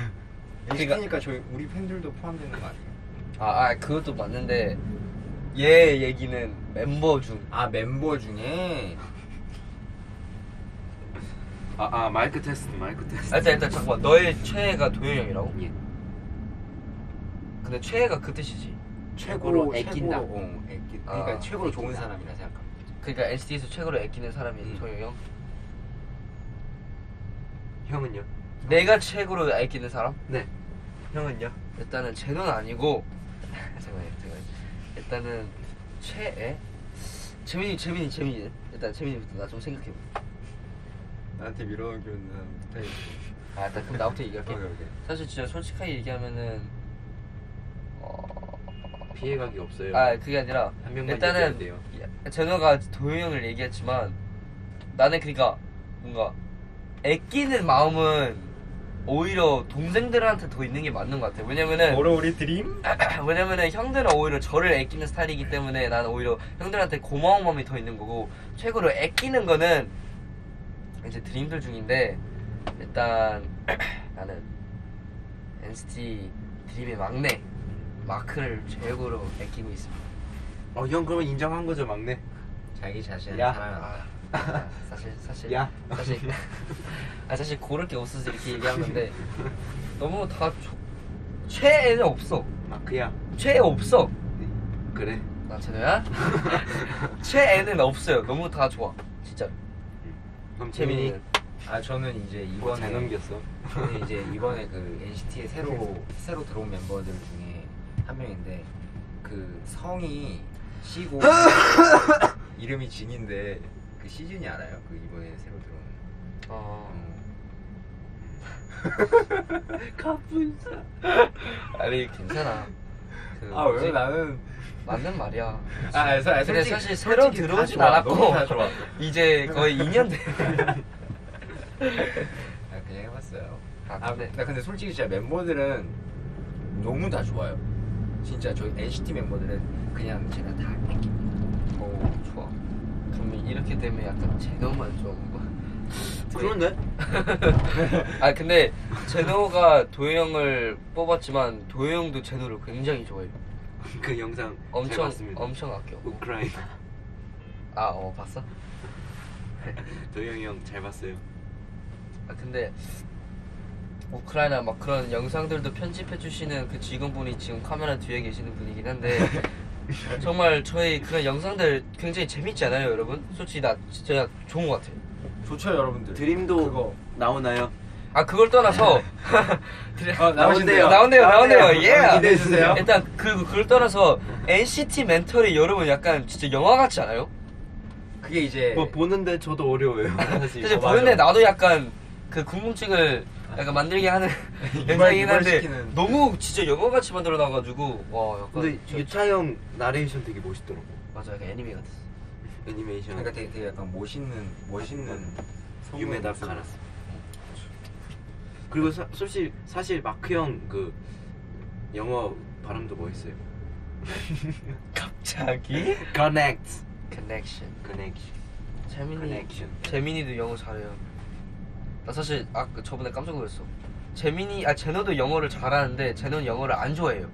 NCT니까 저희 우리 팬들도 포함되는 거 아니에요? 아, 아 그것도 맞는데 얘 얘기는 멤버 중 아 멤버 중에 아, 아 마이크 테스트 마이크 테스트. 아, 일단 일단 잠깐만 너의 최애가 도영 형이라고? 예. 근데 최애가 그 뜻이지 최고로 최고로 애낀다. 최고로, 어, 애끼, 그러니까 아, 최고로 좋은 애낀다. 사람이라 생각합니다. 그러니까 NCT에서 최고로 아끼는 사람이 음. 도영 형 형은요? 내가 최고로 아끼는 사람? 네. 형은요? 일단은 제노는 아니고 잠깐만요 잠깐만요 일단은 최애? 재민이 재민이 재민이 일단 재민이부터 나 좀 생각해봐 나한테 밀어넣기는 못해. 아 일단 그럼 나부터 얘기할게 오케이 오케이. 사실 진짜 솔직하게 얘기하면은 어... 피해각이 없어요. 아 그게 아니라 한 명만 일단은 얘기하면 돼요. 제노가 도영 형을 얘기했지만 나는 그러니까 뭔가 애끼는 마음은 오히려 동생들한테 더 있는 게 맞는 것 같아 왜냐면은 뭐로 우리 드림? 왜냐면은 형들은 오히려 저를 아끼는 스타일이기 때문에 나는 오히려 형들한테 고마운 마음이 더 있는 거고 최고로 아끼는 거는 이제 드림들 중인데 일단 나는 NCT 드림의 막내 마크를 최고로 아끼고 있습니다. 어, 형 그러면 인정한 거죠, 막내? 자기 자신을 야. 사랑한다. 아, 사실 사실 야. 사실 아 사실 고를 게 없어서 이렇게 얘기한 건데 너무 다 조- 최애는 없어 마크야. 최애 없어 그래. 나 제노야 최애는 없어요 너무 다 좋아 진짜 그럼 재민이 아 저는 이제 뭐잘 이번에 넘겼어. 저는 이제 이번에 그 NCT의 새로 새로 들어온 멤버들 중에 한 명인데 그 성이 시고 이름이 진인데 그 시즌이 알아요? 그 이번에 새로 들어온. 어... 어. 가분사. 아니 괜찮아 그아 뭐지? 왜 나는 맞는 말이야 아, 아, 사- 근데 솔직히- 사실 새로 솔직히 다 들어오진 좋아. 않았고 너무 다 좋아. 이제 거의 2년 돼 아, 그냥 해봤어요. 아, 아, 근데- 나 근데 솔직히 진짜 멤버들은 너무 다 좋아요. 진짜 저희 NCT 멤버들은 그냥 제가 다 뺏깁니다. 오 좋아 그럼 이렇게 되면 약간 제노만 좀 그런데? 아 근데 제노가 도영을 뽑았지만 도영도 제노를 굉장히 좋아해요. 그 영상 잘 엄청 봤습니다. 엄청 아껴. 우크라이나. 아 어 봤어? 도영이 형 잘 봤어요. 아 근데 우크라이나 막 그런 영상들도 편집해 주시는 그 직원분이 지금 카메라 뒤에 계시는 분이긴 한데 정말 저희 그런 영상들 굉장히 재밌지 않아요, 여러분? 솔직히 나 진짜 좋은 것 같아요. 좋죠 여러분들. 드림도 그거. 나오나요? 아 그걸 떠나서 드림- 어, 나오신대요. 나온대요, 나온대요. 예. 기대해 주세요. 일단 그리고 그걸 떠나서 NCT 멘털이 여러분 약간 진짜 영화 같지 않아요? 그게 이제 뭐 보는데 저도 어려워요. 사실. 사실 어, 보는데. 나도 약간 그 궁금증을 약간 만들게 하는 영상이긴 한데 유발시키는. 너무 진짜 영화같이 만들어 놔가지고 와 약간 근데 저- 유타 형 나레이션 되게 멋있더라고. 맞아 약간 애니메 같았어. 애니메이션. 그러니까 되게, 되게 약간 멋있는 멋있는 유메다 성우 카라. 그리고 사, 솔직히 사실 마크 형 그 영어 발음도 멋있어요. 갑자기? Connect. Connection. Connection. 재민이 Connection. 재민이도 영어 잘해요. 나 사실 아 저번에 깜짝 놀랐어. 재민이 아 제노도 영어를 잘하는데 제노는 영어를 안 좋아해요.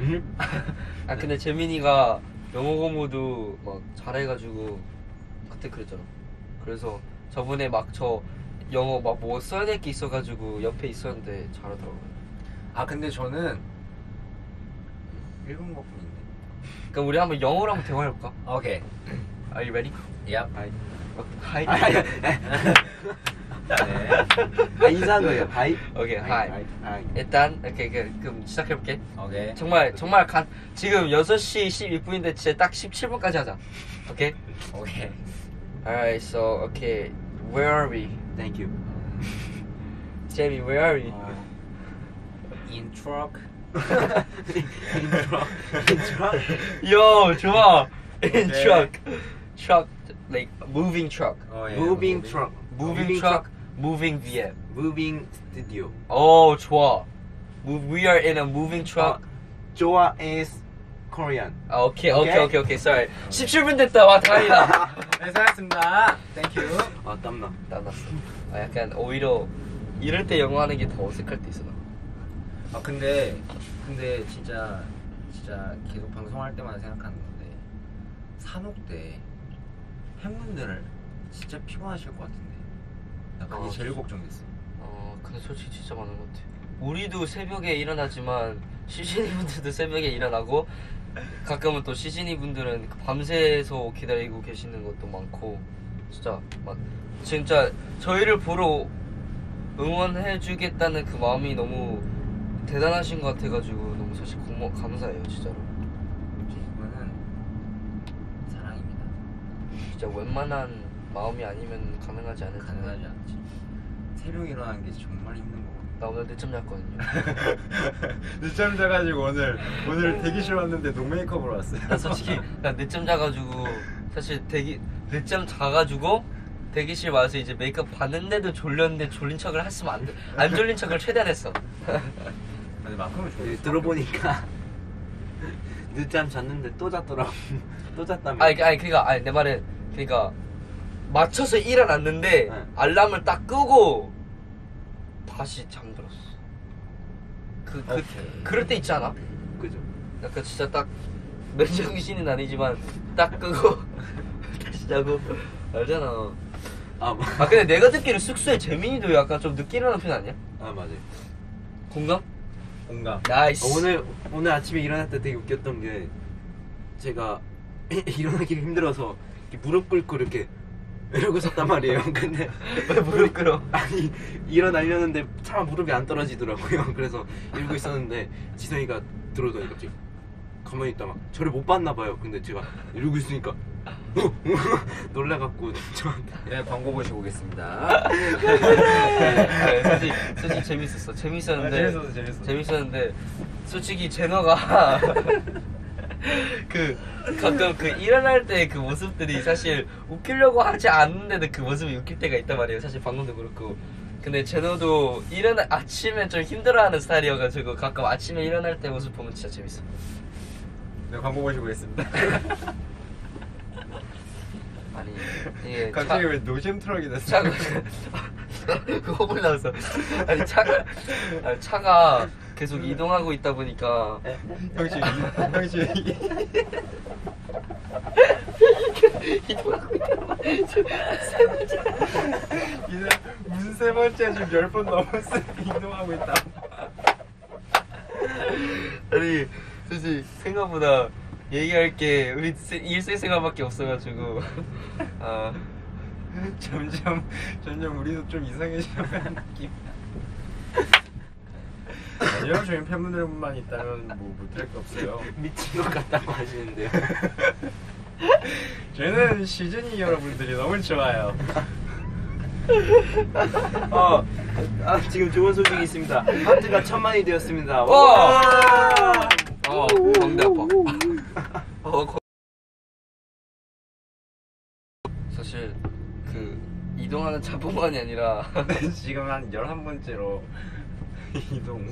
음? 아 근데 재민이가 영어 공부도 막 잘해가지고 그때 그랬잖아. 그래서 저번에 막 저 영어 막 뭐 써야 될 게 있어가지고 옆에 있었는데 잘하더라고요. 아 근데 저는 일본 거뿐인데. 그럼 우리 한번 영어로 한번 대화해볼까? 오케이. Are you ready? Yep. Hi. 네. 아 인사한 거예요. Hi. 오케이, hi. hi. Hi. 일단 오케이 그, 그럼 시작해 볼게. 오케이. 정말 정말 간 지금 6시 12분인데 진짜 딱 17분까지 하자. 오케이? 오케이. Alright, so okay, where are we? Thank you. Jamie, where are we? 어, in truck. 인트로. 인트로. Yo, 좋아. In Okay. truck, truck, like moving truck, 어, 예, Moving truck. moving truck, moving VM. Moving studio. 오, 좋아. Move, we are in a moving truck. Joa is Korean. 아, 오케이, Okay. 오케이, 오케이, 오케이, sorry. 17분 됐다. 와, 다행이다. 네, 수고하셨습니다. Thank you. 아 땀나. 나났어. 아, 약간 오히려 이럴 때 영어 하는 게 더 어색할 때 있어. 나. 아 근데 근데 진짜 진짜 계속 방송할 때마다 생각하는 건데 사녹 때 팬분들 진짜 피곤하실 것 같은데 나 그게 어, 제일 걱정됐어. 어, 근데 솔직히 진짜 많은 것 같아. 우리도 새벽에 일어나지만 시즈니 분들도 새벽에 일어나고 가끔은 또 시즈니 분들은 그 밤새서 기다리고 계시는 것도 많고 진짜 막 진짜 저희를 보러 응원해주겠다는 그 마음이 너무 대단하신 것 같아가지고 너무 사실 고마 감사해요 진짜로. 이거는 사랑입니다. 진짜 웬만한 마음이 아니면 가능하지 않을 텐데. 가능하지 않지. 새벽 일어나는 게 정말 힘든 거거든. 나 오늘 늦잠 잤거든요. 늦잠 자가지고 오늘 오늘 대기실 왔는데 no 메이크업으로 왔어요. 나 솔직히 나 늦잠 자가지고 사실 대기 늦잠 자가지고 대기실 와서 이제 메이크업 봤는데도 졸렸는데 졸린 척을 했으면 안 돼. 안 졸린 척을 최대한 했어. 근데 만큼은 좋아. 네, 들어보니까 늦잠 잤는데 또 잤더라고. 또 잤다며. 아니 아니 그니까 아니 내 말은 그니까 맞춰서 일어났는데 네. 알람을 딱 끄고 다시 잠들었어. 그, 그 오케이. 그럴 때 있지 않아? 그죠. 약간 진짜 딱 맨정신은 아니지만 딱 끄고 다시 자고 알잖아. 아, 마- 아 근데 내가 듣기로 숙소에 재민이도 약간 좀 늦게 일어나는 편 아니야? 아 맞아요. 공감? 공감. Nice. 어, 오늘 오늘 아침에 일어날 때 되게 웃겼던 게 제가 일어나기 힘들어서 무릎 꿇고 이렇게 이러고 있었단 말이에요. 근데 왜 무릎 꿇어? 아니 일어나려는데 차마 무릎이 안 떨어지더라고요. 그래서 이러고 있었는데 지성이가 들어오더니 갑자기 가만히 있다가 저를 못 봤나 봐요. 근데 제가 이러고 있으니까 놀라갖고 저한테 네 광고 보시고 오겠습니다. 아, 솔직히, 솔직히 재밌었어. 재밌었는데. 아, 재밌었어, 재밌었어. 재밌었는데 솔직히 제너가 그 가끔 그 일어날 때 그 모습들이 사실 웃기려고 하지 않는데도 그 모습이 웃길 때가 있단 말이에요. 사실 방금도 그렇고. 근데 제노도 일어나 아침에 좀 힘들어하는 스타일이어가지고 가끔 아침에 일어날 때 모습 보면 진짜 재밌어. 네 광고 보시고 오겠습니다. 아니 이게 갑자기 차- 왜 노잼 트럭이 됐어? 차가 그 허물 나왔어. 아니 차가 아니, 차가 계속 이동하고 있다 보니까 형씨 형씨 이동하고 있다. 이제 무슨 세 번째 지금 열 번 넘었어 이동하고 있다. 아니 솔직히 생각 생각보다 얘기할 게 우리 세- 일생생활밖에 없어가지고 아 점점 점점 우리도 좀 이상해지는 느낌. 아니요, 저희 팬분들만 있다면 뭐 못할 게 없어요. 미친 것 같다고 하시는데요. 저희는 시즈니 여러분들이 너무 좋아요. 어, 아, 지금 좋은 소식이 있습니다. 하트가 천만이 되었습니다. 와! 어 광대 아파 어 거... 사실 그 이동하는 차뿐만이 아니라 지금 한 11번째로 이동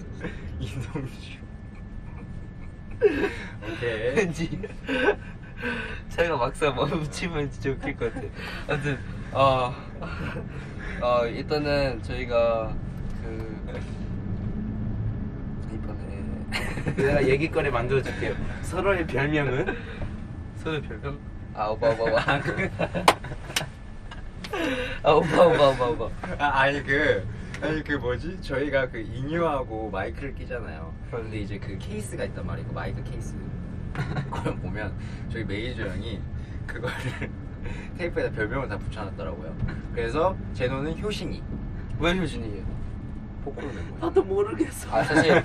이동 중. 오케이. 왠지 제가 막상 멈추면 진짜 웃길 것 같아. 아무튼 어, 어 일단은 저희가 그 이번에 내가 얘기거리 만들어줄게요. 서로의 별명은 서로 별명 아 오빠 오빠 오빠 아 오빠 오빠 오빠 오빠 아, 아니 그 아니 그 뭐지? 저희가 그 in-ear하고 마이크를 끼잖아요. 근데 이제 그 케이스가 있단 말이고 마이크 케이스. 그걸 보면 저희 매니저 형이 그거를 테이프에다 별명을 다 붙여놨더라고요. 그래서 제노는 효신이 왜 효진이에요? 포크로 멤버. 나도 모르겠어. 아 사실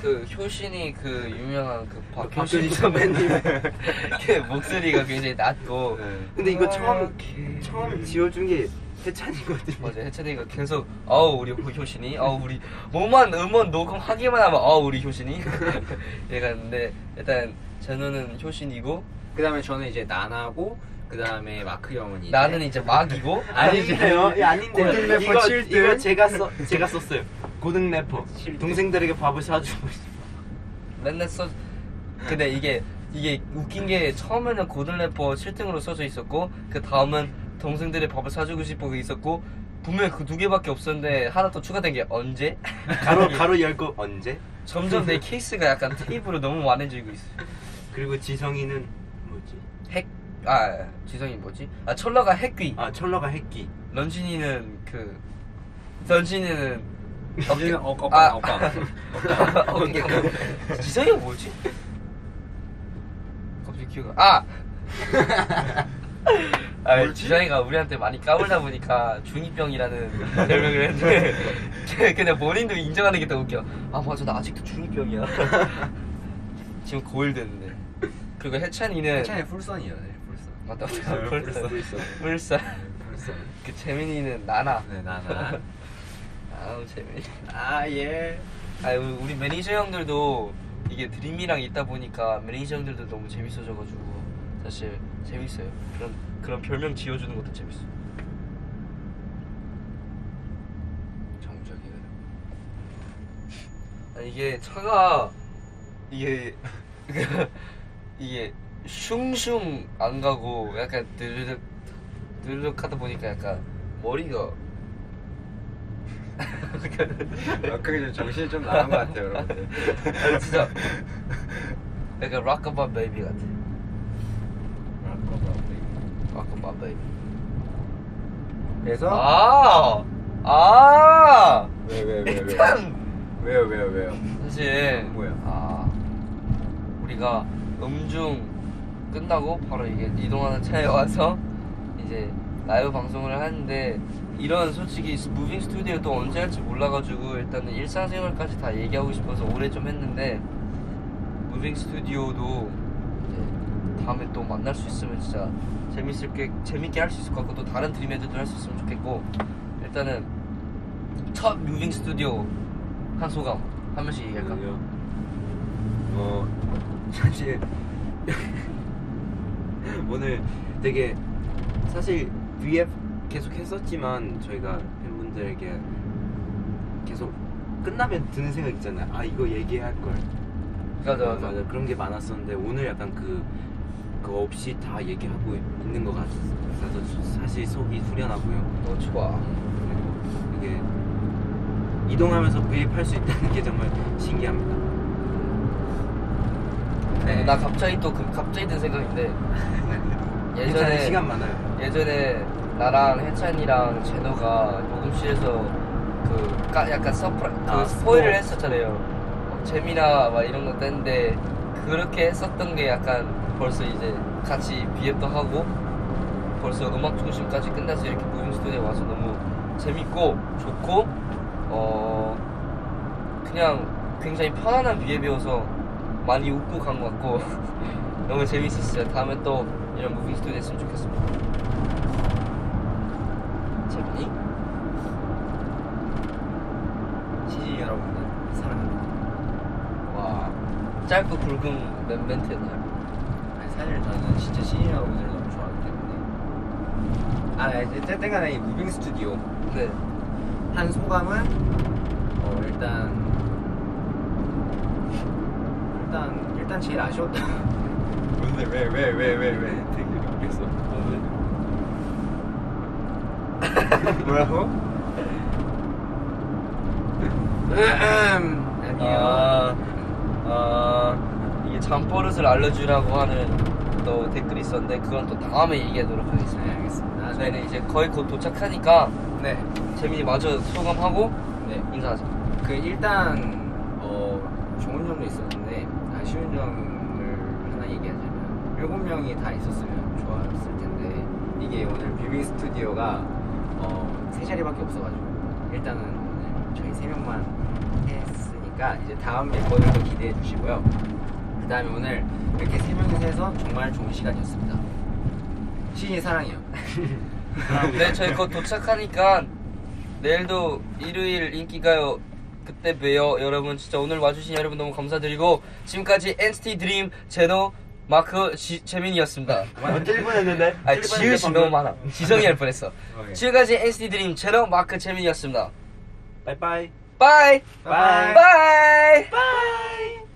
그 효신이 그 유명한 그 박효신 박효신 선배님. 그 목소리가 굉장히 낮고 네. 근데 이거 처음 이렇게. 처음 지어준 게 해찬이거든요. 맞아 해찬이가 계속 아우 우리 효신이 아우 우리 뭐만 음원 녹음하기만 하면 아우 우리 효신이 얘가 근데 일단 제노는 효신이고 그 다음에 저는 이제 나나고 그 다음에 마크 형은 이제 나는 이제 막이고 아닌데요? 예, 아닌데요. 고등 래퍼 이거 칠등. 이거 제가 써 제가 썼어요. 고등 래퍼. 칠 등. 동생들에게 밥을 사주고 싶어. 맨날 써 근데 이게 이게 웃긴 게 처음에는 고등 래퍼 7등으로 써져 있었고 그 다음은 동생들의 밥을 사주고 싶어 있었고 분명히 그 두 개밖에 없었는데 하나 더 추가된 게 언제? 가로 가로 열고 언제? 점점 내 케이스가 약간 테이프로 너무 많아지고 있어. 그리고 지성이는 뭐지? 핵, 아 지성이 뭐지? 아 철러가 핵귀. 아 철러가 핵기. 런쥔이는 그 런쥔이는 이제는 어, 어, 아. 어, 어, 어깨 지성이가 뭐지? 갑자기 기억 아. 아? 지성이가 우리한테 많이 까불다 보니까 중2병이라는 별명을 했는데 근데 본인도 인정하는 게 더 웃겨 아 맞아 나 아직도 중2병이야 지금 고1 됐는데 그리고 해찬이는 해찬이 full sun이에요, 네, full sun. 맞다 full sun, 불사 full sun. 불사 full sun. 그 재민이는 나나 네, 나나. 아우 재민이 아 예. 아 우리 매니저 형들도 이게 드림이랑 있다 보니까 매니저 형들도 너무 재밌어져가지고 사실 재밌어요. 그런 그런 별명 지어주는 것도 재밌어. 정적이네. 아, 이게 차가 이게 이게 슝슝 안 가고 약간 드르륵 드르륵 하다 보니까 약간 머리가 아, 그게 좀 정신이 좀 나간 것 같아요, 여러분들. 아, 진짜 약간 rock-a-bye baby 같아. Rock-a-bye baby. 그래서 아, 아, 왜 왜 왜 왜? 일단 왜요 왜요 왜요? 사실 뭐야? 아, 우리가 음중 끝나고 바로 이게 이동하는 차에 와서 이제 라이브 방송을 하는데 이런 솔직히 moving 스튜디오 또 언제 할지 몰라가지고 일단은 일상생활까지 다 얘기하고 싶어서 오래 좀 했는데 moving 스튜디오도 이제 다음에 또 만날 수 있으면 진짜 재밌을 게 재밌게 할 수 있을 것 같고 또 다른 드림헤드도 할 수 있으면 좋겠고 일단은 첫 무빙 스튜디오 한 소감 한 번씩 얘기할까? 어 사실 오늘 되게 사실 VF 계속 했었지만 저희가 팬분들에게 계속 끝나면 드는 생각 있잖아요. 아 이거 얘기할 걸. 맞아 어, 맞아 맞아 그런 게 많았었는데 오늘 약간 그 그거 없이 다 얘기하고 있는 것 같아서 사실 속이 후련하고요. 너무 좋아 그리고 이게 이동하면서 VF 할수 있다는 게 정말 신기합니다. 네. 나 갑자기 또 그 갑자기 든 생각인데 예전에 예전에 시간 많아요. 예전에 나랑 해찬이랑 제노가 녹음실에서 그 까- 약간 surpri- 그 아, 스포일러 스포. 했었잖아요. 막 재미나 막 이런 거 뗐는데 그 그렇게 했었던 게 약간 벌써 이제 같이 V앱도 하고 벌써 음악 중심까지 끝나서 이렇게 moving 스튜디오에 와서 너무 재밌고 좋고 어 그냥 굉장히 편안한 V앱이어서 많이 웃고 간 것 같고 너무 재밌었어요. 다음에 또 이런 moving 스튜디오 했으면 좋겠습니다. 재민이 시즌 여러분들 사랑합니다. 와 짧고 굵은 멘- 멘트였나요? 사실 저는 진짜 시즌 여러분들을 너무 좋아하기 때문에. 아 네, 어쨌든 간에 이 무빙 스튜디오. 네. 한 소감은? 어 일단 일단 일단 제일 아쉬웠다 뭔데 왜 왜 왜 왜왜 되게 웃겼어 뭐라고? 아니요. 아, 아, 잠버릇을 알려주라고 하는 또 댓글이 있었는데 그건 또 다음에 얘기하도록 네 하겠습니다. 알겠습니다 저희는 이제 거의 곧 도착하니까 네, 재민이 마저 소감하고 네. 인사하자. 그 일단 어 좋은 점도 있었는데 아쉬운 점을 하나 얘기하자면 일곱 명이 다 있었으면 좋았을 텐데 이게 오늘 moving 스튜디오가 어 세 자리밖에 없어가지고 일단은 오늘 저희 세 명만 했으니까 이제 다음 멤버들도 기대해 주시고요. 그 다음에 오늘 이렇게 세 명이서 해서 정말 좋은 시간이었습니다. 시즈니 사랑해요. 네, 저희 곧 도착하니까 내일도 일요일 인기가요 그때 봬요. 여러분 진짜 오늘 와주신 여러분 너무 감사드리고 지금까지 NCT 드림 제노 마크 지, 재민이었습니다. 완전 일본 했는데 아 지읒이 너무 많아. 지성이 할 뻔했어. 오케이. 지금까지 NCT 드림 제노 마크 재민이었습니다. Bye bye bye bye bye. Bye. Bye